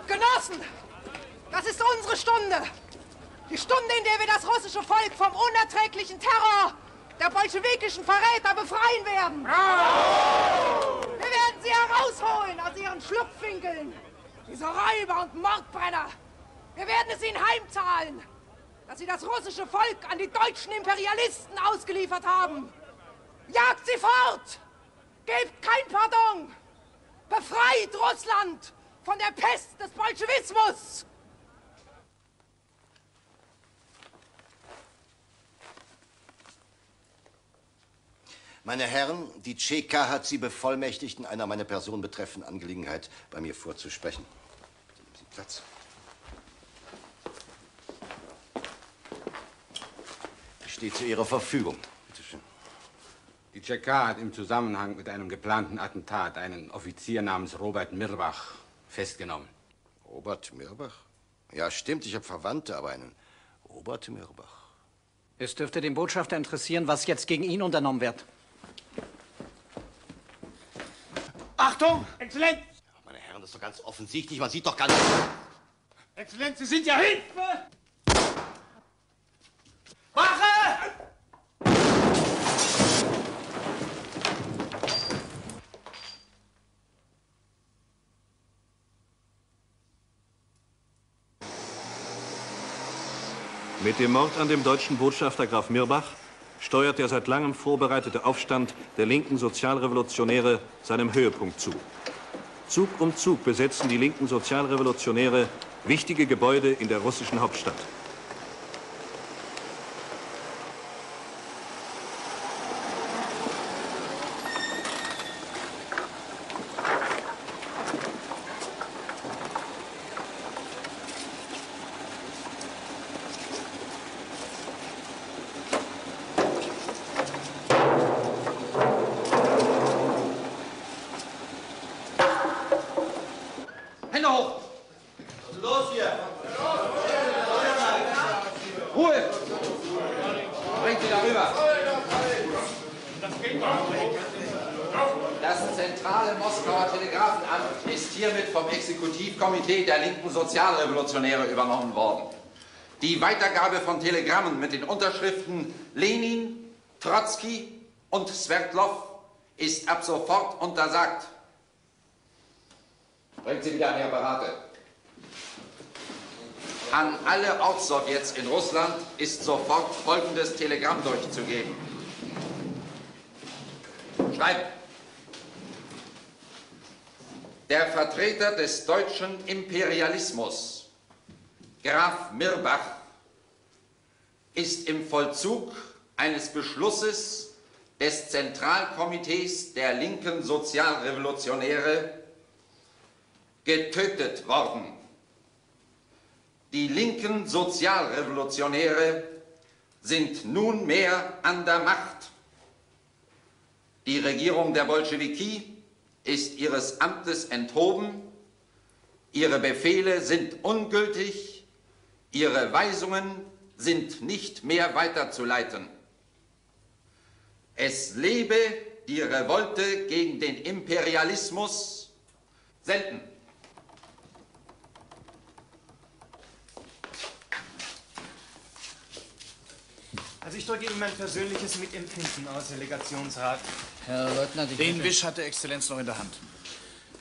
[SPEAKER 42] Genossen, das ist unsere Stunde. Die Stunde, in russische Volk vom unerträglichen Terror der bolschewikischen Verräter befreien werden. Wir werden sie herausholen aus ihren Schlupfwinkeln. Diese Räuber und Mordbrenner. Wir werden es ihnen heimzahlen, dass sie das russische Volk an die deutschen Imperialisten ausgeliefert haben. Jagt sie fort! Gebt kein Pardon! Befreit Russland von der Pest des Bolschewismus!
[SPEAKER 10] Meine Herren, die CK hat Sie bevollmächtigt, in einer meine Person betreffenden Angelegenheit bei mir vorzusprechen. Nehmen Sie Platz. Ich stehe zu Ihrer Verfügung. Bitte schön.
[SPEAKER 28] Die CK hat im Zusammenhang mit einem geplanten Attentat einen Offizier namens Robert Mirbach festgenommen.
[SPEAKER 10] Robert Mirbach? Ja, stimmt, ich habe Verwandte, aber einen Robert Mirbach.
[SPEAKER 27] Es dürfte den Botschafter interessieren, was jetzt gegen ihn unternommen wird.
[SPEAKER 22] Achtung, Exzellenz!
[SPEAKER 10] Meine Herren, das ist doch ganz offensichtlich. Man sieht doch ganz.
[SPEAKER 22] Exzellenz, Sie sind ja Hilfe! Wache!
[SPEAKER 1] Mit dem Mord an dem deutschen Botschafter Graf Mirbach steuert der seit langem vorbereitete Aufstand der linken Sozialrevolutionäre seinem Höhepunkt zu. Zug um Zug besetzen die linken Sozialrevolutionäre wichtige Gebäude in der russischen Hauptstadt.
[SPEAKER 43] Das zentrale Moskauer Telegrafenamt ist hiermit vom Exekutivkomitee der linken Sozialrevolutionäre übernommen worden. Die Weitergabe von Telegrammen mit den Unterschriften Lenin, Trotzki und Sverdlov ist ab sofort untersagt. Bringt sie wieder an die Apparate. An alle Ortssowjets in Russland ist sofort folgendes Telegramm durchzugeben. Schreiben. Der Vertreter des deutschen Imperialismus, Graf Mirbach, ist im Vollzug eines Beschlusses des Zentralkomitees der linken Sozialrevolutionäre getötet worden. Die linken Sozialrevolutionäre sind nunmehr an der Macht. Die Regierung der Bolschewiki ist ihres Amtes enthoben, ihre Befehle sind ungültig, ihre Weisungen sind nicht mehr weiterzuleiten. Es lebe die Revolte gegen den Imperialismus. Senden.
[SPEAKER 37] Also ich drücke Ihnen mein persönliches Mitempfinden aus, Herr Legationsrat.
[SPEAKER 36] Herr Leutnant, ich
[SPEAKER 37] Den Wisch hat der Exzellenz noch in der Hand.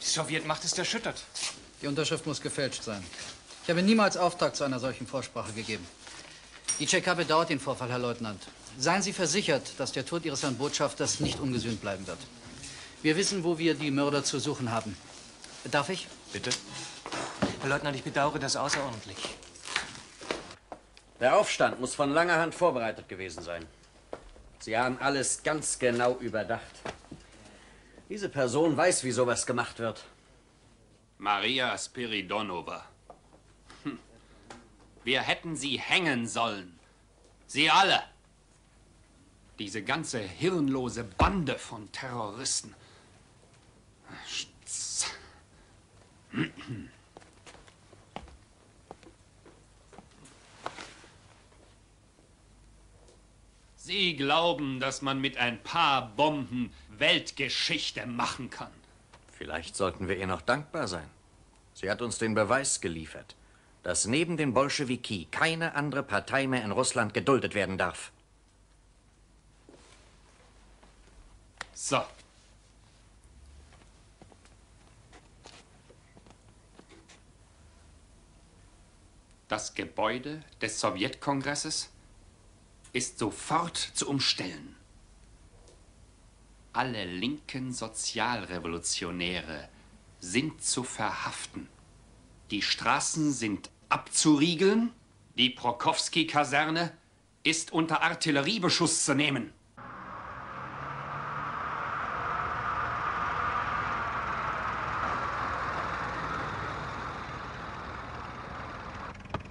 [SPEAKER 37] Die Sowjetmacht ist erschüttert.
[SPEAKER 36] Die Unterschrift muss gefälscht sein. Ich habe niemals Auftrag zu einer solchen Vorsprache gegeben. Die Tscheka bedauert den Vorfall, Herr Leutnant. Seien Sie versichert, dass der Tod Ihres Herrn Botschafters nicht ungesühnt bleiben wird. Wir wissen, wo wir die Mörder zu suchen haben. Darf ich?
[SPEAKER 37] Bitte? Herr Leutnant, ich bedauere das außerordentlich.
[SPEAKER 6] Der Aufstand muss von langer Hand vorbereitet gewesen sein. Sie haben alles ganz genau überdacht. Diese Person weiß, wie sowas gemacht wird.
[SPEAKER 5] Maria Spiridonova. Hm. Wir hätten sie hängen sollen. Sie alle. Diese ganze hirnlose Bande von Terroristen. Sch- Sie glauben, dass man mit ein paar Bomben Weltgeschichte machen kann.
[SPEAKER 6] Vielleicht sollten wir ihr noch dankbar sein. Sie hat uns den Beweis geliefert, dass neben den Bolschewiki keine andere Partei mehr in Russland geduldet werden darf.
[SPEAKER 5] So. Das Gebäude des Sowjetkongresses ist sofort zu umstellen. Alle linken Sozialrevolutionäre sind zu verhaften. Die Straßen sind abzuriegeln. Die Prokowski-Kaserne ist unter Artilleriebeschuss zu nehmen.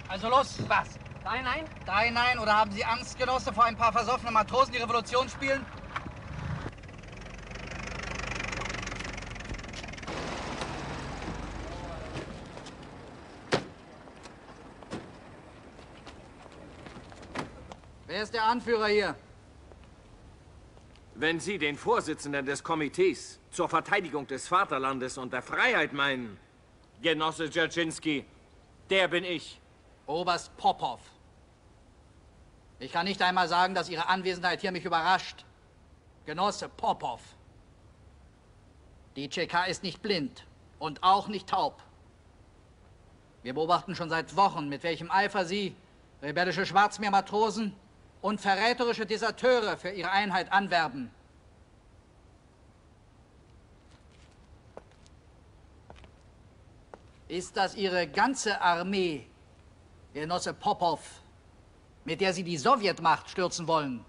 [SPEAKER 36] Also los, was? Nein, nein? Nein, nein. Oder haben Sie Angst, Genosse, vor ein paar versoffenen Matrosen, die Revolution spielen? Wer ist der Anführer hier?
[SPEAKER 44] Wenn Sie den Vorsitzenden des Komitees zur Verteidigung des Vaterlandes und der Freiheit meinen, Genosse Dzerzhinsky, der bin ich.
[SPEAKER 36] Oberst Popov. Ich kann nicht einmal sagen, dass Ihre Anwesenheit hier mich überrascht. Genosse Popov. Die Tscheka ist nicht blind und auch nicht taub. Wir beobachten schon seit Wochen, mit welchem Eifer Sie rebellische Schwarzmeermatrosen und verräterische Deserteure für Ihre Einheit anwerben. Ist das Ihre ganze Armee, Genosse Popov, mit der Sie die Sowjetmacht stürzen wollen?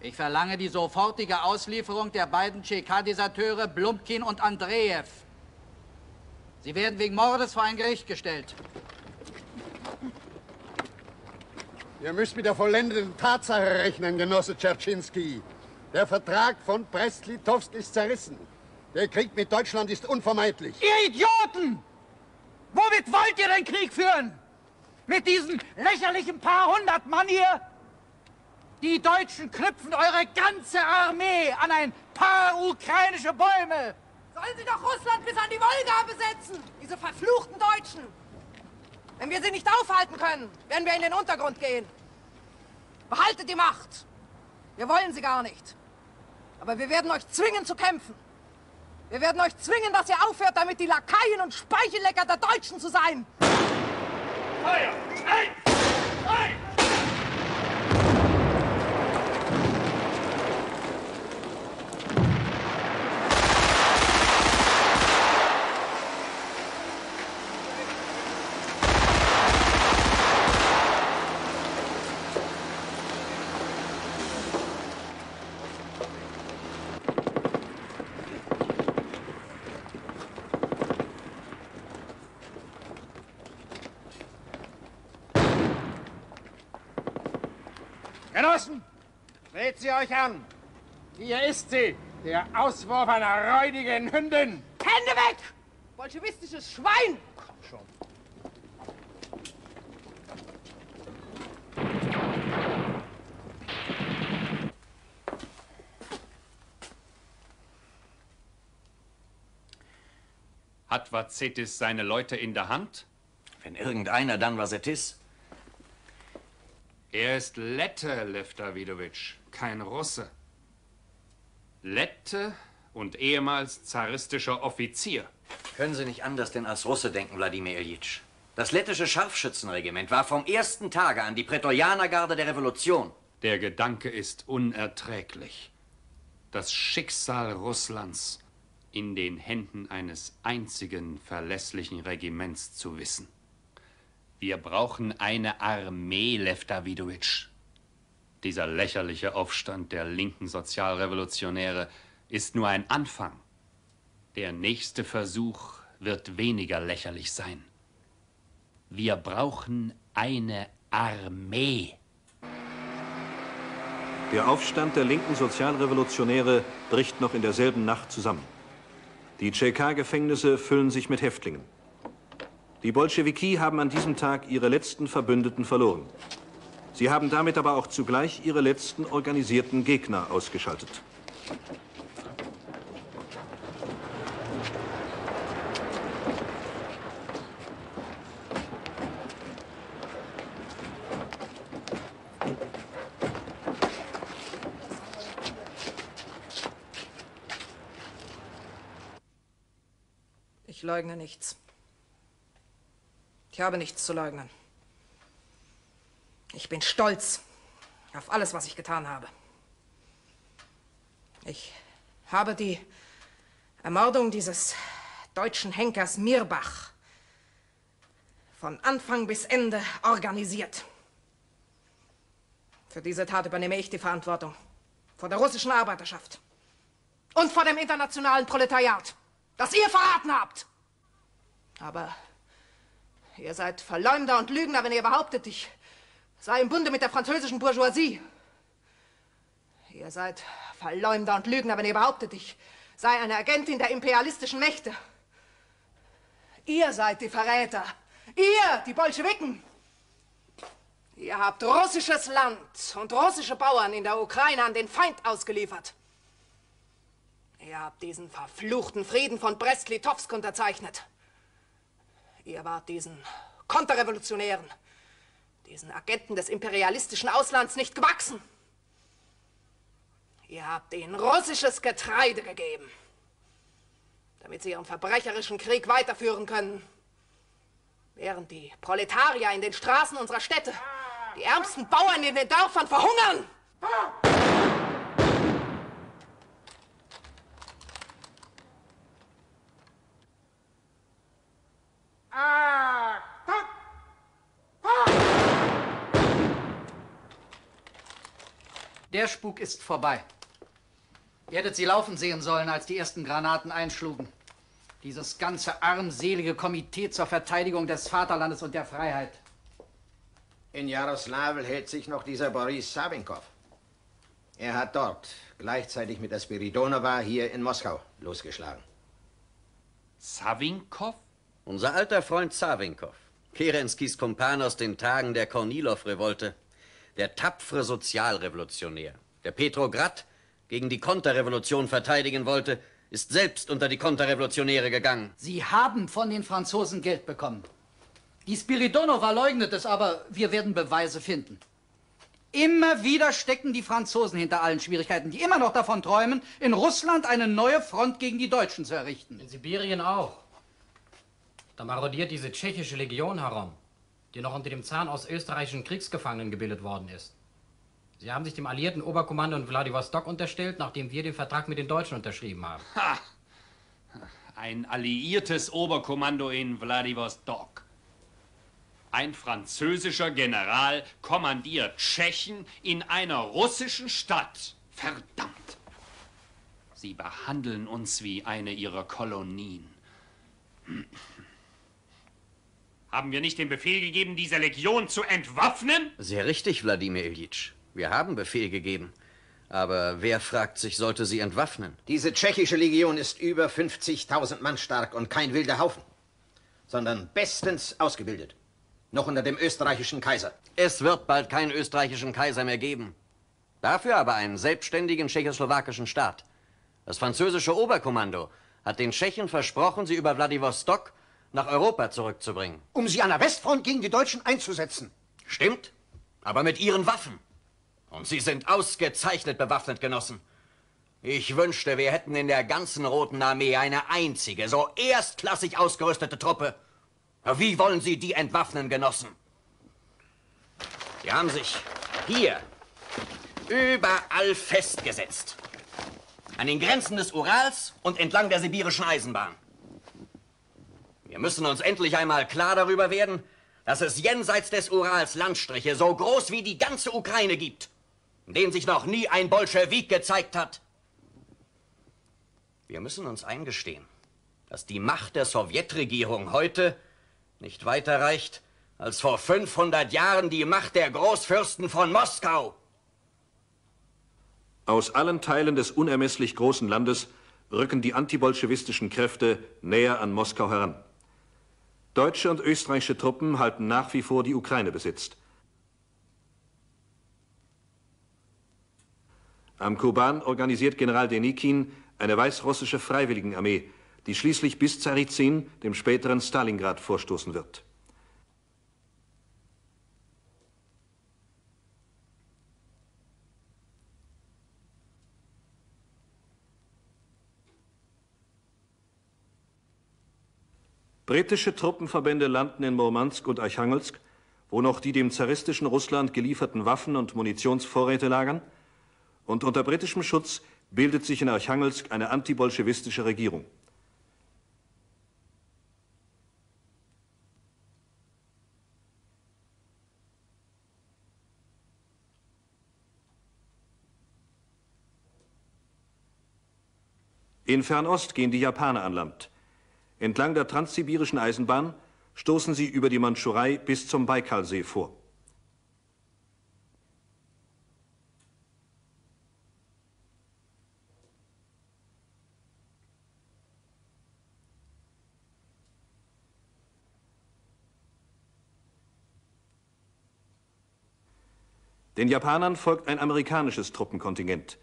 [SPEAKER 36] Ich verlange die sofortige Auslieferung der beiden CK-Deserteure Blumkin und Andreev. Sie werden wegen Mordes vor ein Gericht gestellt.
[SPEAKER 45] Ihr müsst mit der vollendeten Tatsache rechnen, Genosse Czerczynski. Der Vertrag von Brest-Litovsk ist zerrissen. Der Krieg mit Deutschland ist unvermeidlich.
[SPEAKER 42] Ihr Idioten! Womit wollt ihr den Krieg führen? Mit diesen lächerlichen paar hundert Mann hier? Die Deutschen knüpfen eure ganze Armee an ein paar ukrainische Bäume. Sollen sie doch Russland bis an die Wolga besetzen, diese verfluchten Deutschen. Wenn wir sie nicht aufhalten können, werden wir in den Untergrund gehen. Behaltet die Macht. Wir wollen sie gar nicht. Aber wir werden euch zwingen zu kämpfen. Wir werden euch zwingen, dass ihr aufhört, damit die Lakaien und Speichellecker der Deutschen zu sein.
[SPEAKER 11] Feuer! Ein! Ein! Genossen, dreht sie euch an. Hier ist sie, der Auswurf einer räudigen Hündin.
[SPEAKER 42] Hände weg! Bolschewistisches Schwein!
[SPEAKER 11] Komm schon.
[SPEAKER 5] Hat Vazetis seine Leute in der Hand?
[SPEAKER 6] Wenn irgendeiner, dann Vazetis.
[SPEAKER 5] Er ist Lette, Lev Davidowitsch, kein Russe. Lette und ehemals zaristischer Offizier.
[SPEAKER 6] Können Sie nicht anders denn als Russe denken, Wladimir Iljitsch? Das lettische Scharfschützenregiment war vom ersten Tage an die Prätorianergarde der Revolution.
[SPEAKER 5] Der Gedanke ist unerträglich. Das Schicksal Russlands in den Händen eines einzigen verlässlichen Regiments zu wissen. Wir brauchen eine Armee, Lev Davidowitsch. Dieser lächerliche Aufstand der linken Sozialrevolutionäre ist nur ein Anfang. Der nächste Versuch wird weniger lächerlich sein. Wir brauchen eine Armee.
[SPEAKER 1] Der Aufstand der linken Sozialrevolutionäre bricht noch in derselben Nacht zusammen. Die Tscheka-Gefängnisse füllen sich mit Häftlingen. Die Bolschewiki haben an diesem Tag ihre letzten Verbündeten verloren. Sie haben damit aber auch zugleich ihre letzten organisierten Gegner ausgeschaltet.
[SPEAKER 42] Ich leugne nichts. Ich habe nichts zu leugnen. Ich bin stolz auf alles, was ich getan habe. Ich habe die Ermordung dieses deutschen Henkers Mirbach von Anfang bis Ende organisiert. Für diese Tat übernehme ich die Verantwortung vor der russischen Arbeiterschaft und vor dem internationalen Proletariat, das ihr verraten habt. Aber ihr seid Verleumder und Lügner, wenn ihr behauptet, ich sei im Bunde mit der französischen Bourgeoisie. Ihr seid Verleumder und Lügner, wenn ihr behauptet, ich sei eine Agentin der imperialistischen Mächte. Ihr seid die Verräter. Ihr, die Bolschewiken. Ihr habt russisches Land und russische Bauern in der Ukraine an den Feind ausgeliefert. Ihr habt diesen verfluchten Frieden von Brest-Litovsk unterzeichnet. Ihr wart diesen Konterrevolutionären, diesen Agenten des imperialistischen Auslands nicht gewachsen. Ihr habt ihnen russisches Getreide gegeben, damit sie ihren verbrecherischen Krieg weiterführen können. Während die Proletarier in den Straßen unserer Städte, die ärmsten Bauern in den Dörfern verhungern.
[SPEAKER 36] Der Spuk ist vorbei. Ihr hättet sie laufen sehen sollen, als die ersten Granaten einschlugen. Dieses ganze armselige Komitee zur Verteidigung des Vaterlandes und der Freiheit.
[SPEAKER 46] In Jaroslawl hält sich noch dieser Boris Savinkov. Er hat dort gleichzeitig mit der Spiridonova hier in Moskau losgeschlagen.
[SPEAKER 5] Savinkov?
[SPEAKER 6] Unser alter Freund Savinkov. Kerenskis Kumpan aus den Tagen der Kornilow-Revolte. Der tapfere Sozialrevolutionär, der Petrograd gegen die Konterrevolution verteidigen wollte, ist selbst unter die Konterrevolutionäre gegangen.
[SPEAKER 36] Sie haben von den Franzosen Geld bekommen. Die Spiridonova leugnet es, aber wir werden Beweise finden. Immer wieder stecken die Franzosen hinter allen Schwierigkeiten, die immer noch davon träumen, in Russland eine neue Front gegen die Deutschen zu errichten.
[SPEAKER 47] In Sibirien auch. Da marodiert diese tschechische Legion herum, die noch unter dem Zahn aus österreichischen Kriegsgefangenen gebildet worden ist. Sie haben sich dem alliierten Oberkommando in Vladivostok unterstellt, nachdem wir den Vertrag mit den Deutschen unterschrieben haben.
[SPEAKER 5] Ha! Ein alliiertes Oberkommando in Vladivostok. Ein französischer General kommandiert Tschechen in einer russischen Stadt. Verdammt! Sie behandeln uns wie eine ihrer Kolonien. Haben wir nicht den Befehl gegeben, diese Legion zu entwaffnen?
[SPEAKER 6] Sehr richtig, Wladimir Iljitsch. Wir haben Befehl gegeben. Aber wer fragt sich, sollte sie entwaffnen?
[SPEAKER 46] Diese tschechische Legion ist über 50.000 Mann stark und kein wilder Haufen, sondern bestens ausgebildet. Noch unter dem österreichischen Kaiser.
[SPEAKER 6] Es wird bald keinen österreichischen Kaiser mehr geben. Dafür aber einen selbstständigen tschechoslowakischen Staat. Das französische Oberkommando hat den Tschechen versprochen, sie über Wladiwostok nach Europa zurückzubringen.
[SPEAKER 45] Um sie an der Westfront gegen die Deutschen einzusetzen.
[SPEAKER 6] Stimmt, aber mit ihren Waffen. Und sie sind ausgezeichnet bewaffnet, Genossen. Ich wünschte, wir hätten in der ganzen Roten Armee eine einzige, so erstklassig ausgerüstete Truppe. Wie wollen Sie die entwaffnen, Genossen? Sie haben sich hier überall festgesetzt. An den Grenzen des Urals und entlang der sibirischen Eisenbahn. Wir müssen uns endlich einmal klar darüber werden, dass es jenseits des Urals Landstriche so groß wie die ganze Ukraine gibt, in denen sich noch nie ein Bolschewik gezeigt hat. Wir müssen uns eingestehen, dass die Macht der Sowjetregierung heute nicht weiter reicht als vor 500 Jahren die Macht der Großfürsten von Moskau.
[SPEAKER 1] Aus allen Teilen des unermesslich großen Landes rücken die antibolschewistischen Kräfte näher an Moskau heran. Deutsche und österreichische Truppen halten nach wie vor die Ukraine besetzt. Am Kuban organisiert General Denikin eine weißrussische Freiwilligenarmee, die schließlich bis Zarizin, dem späteren Stalingrad, vorstoßen wird. Britische Truppenverbände landen in Murmansk und Archangelsk, wo noch die dem zaristischen Russland gelieferten Waffen und Munitionsvorräte lagern, und unter britischem Schutz bildet sich in Archangelsk eine antibolschewistische Regierung. In Fernost gehen die Japaner an Land. Entlang der transsibirischen Eisenbahn stoßen sie über die Mandschurei bis zum Baikalsee vor. Den Japanern folgt ein amerikanisches Truppenkontingent.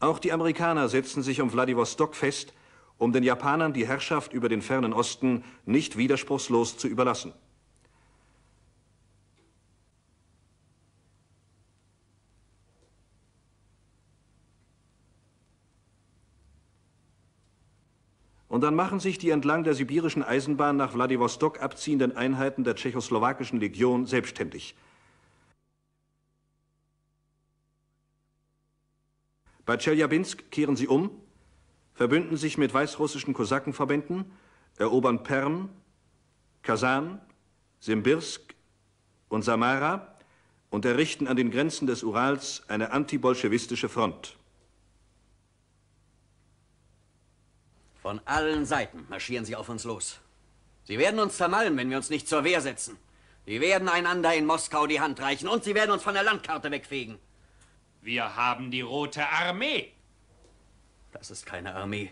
[SPEAKER 1] Auch die Amerikaner setzen sich um Wladiwostok fest, um den Japanern die Herrschaft über den fernen Osten nicht widerspruchslos zu überlassen. Und dann machen sich die entlang der sibirischen Eisenbahn nach Wladiwostok abziehenden Einheiten der tschechoslowakischen Legion selbstständig. Bei Tscheljabinsk kehren sie um, verbünden sich mit weißrussischen Kosakenverbänden, erobern Perm, Kasan, Simbirsk und Samara und errichten an den Grenzen des Urals eine antibolschewistische Front.
[SPEAKER 6] Von allen Seiten marschieren sie auf uns los. Sie werden uns zermalmen, wenn wir uns nicht zur Wehr setzen. Sie werden einander in Moskau die Hand reichen und sie werden uns von der Landkarte wegfegen.
[SPEAKER 5] Wir haben die Rote Armee.
[SPEAKER 6] Das ist keine Armee.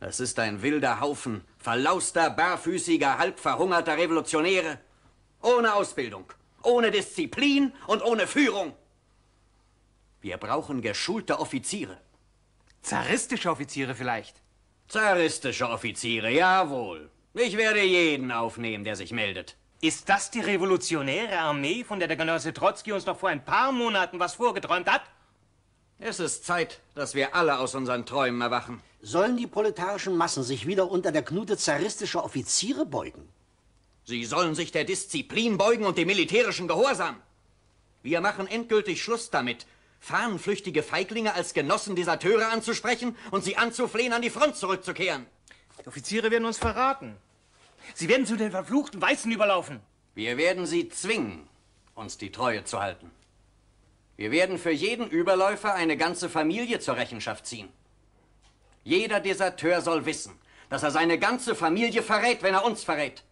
[SPEAKER 6] Das ist ein wilder Haufen verlauster, barfüßiger, halb verhungerter Revolutionäre. Ohne Ausbildung, ohne Disziplin und ohne Führung. Wir brauchen geschulte Offiziere.
[SPEAKER 37] Zaristische Offiziere vielleicht?
[SPEAKER 6] Zaristische Offiziere, jawohl. Ich werde jeden aufnehmen, der sich meldet.
[SPEAKER 37] Ist das die revolutionäre Armee, von der der Genosse Trotzki uns noch vor ein paar Monaten was vorgeträumt hat?
[SPEAKER 6] Es ist Zeit, dass wir alle aus unseren Träumen erwachen.
[SPEAKER 45] Sollen die proletarischen Massen sich wieder unter der Knute zaristischer Offiziere beugen?
[SPEAKER 6] Sie sollen sich der Disziplin beugen und dem militärischen Gehorsam. Wir machen endgültig Schluss damit, fahnenflüchtige Feiglinge als Genossen Deserteure anzusprechen und sie anzuflehen, an die Front zurückzukehren.
[SPEAKER 37] Die Offiziere werden uns verraten. Sie werden zu den verfluchten Weißen überlaufen.
[SPEAKER 6] Wir werden sie zwingen, uns die Treue zu halten. Wir werden für jeden Überläufer eine ganze Familie zur Rechenschaft ziehen. Jeder Deserteur soll wissen, dass er seine ganze Familie verrät, wenn er uns verrät.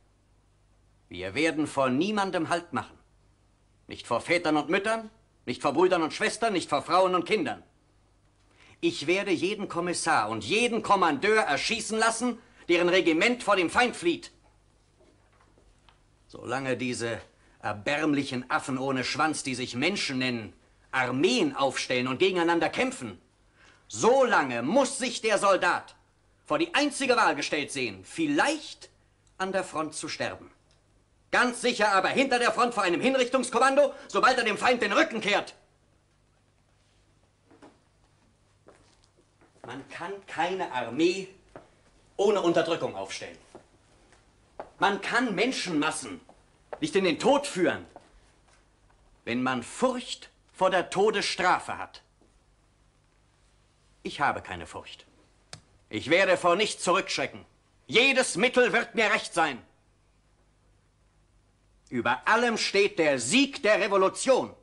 [SPEAKER 6] Wir werden vor niemandem Halt machen. Nicht vor Vätern und Müttern, Nicht vor Brüdern und Schwestern, nicht vor Frauen und Kindern. Ich werde jeden Kommissar und jeden Kommandeur erschießen lassen, deren Regiment vor dem Feind flieht. Solange diese erbärmlichen Affen ohne Schwanz, die sich Menschen nennen, Armeen aufstellen und gegeneinander kämpfen, solange muss sich der Soldat vor die einzige Wahl gestellt sehen, vielleicht an der Front zu sterben. Ganz sicher aber hinter der Front vor einem Hinrichtungskommando, sobald er dem Feind den Rücken kehrt. Man kann keine Armee ohne Unterdrückung aufstellen. Man kann Menschenmassen nicht in den Tod führen, wenn man Furcht vor der Todesstrafe hat. Ich habe keine Furcht. Ich werde vor nichts zurückschrecken. Jedes Mittel wird mir recht sein. Über allem steht der Sieg der Revolution.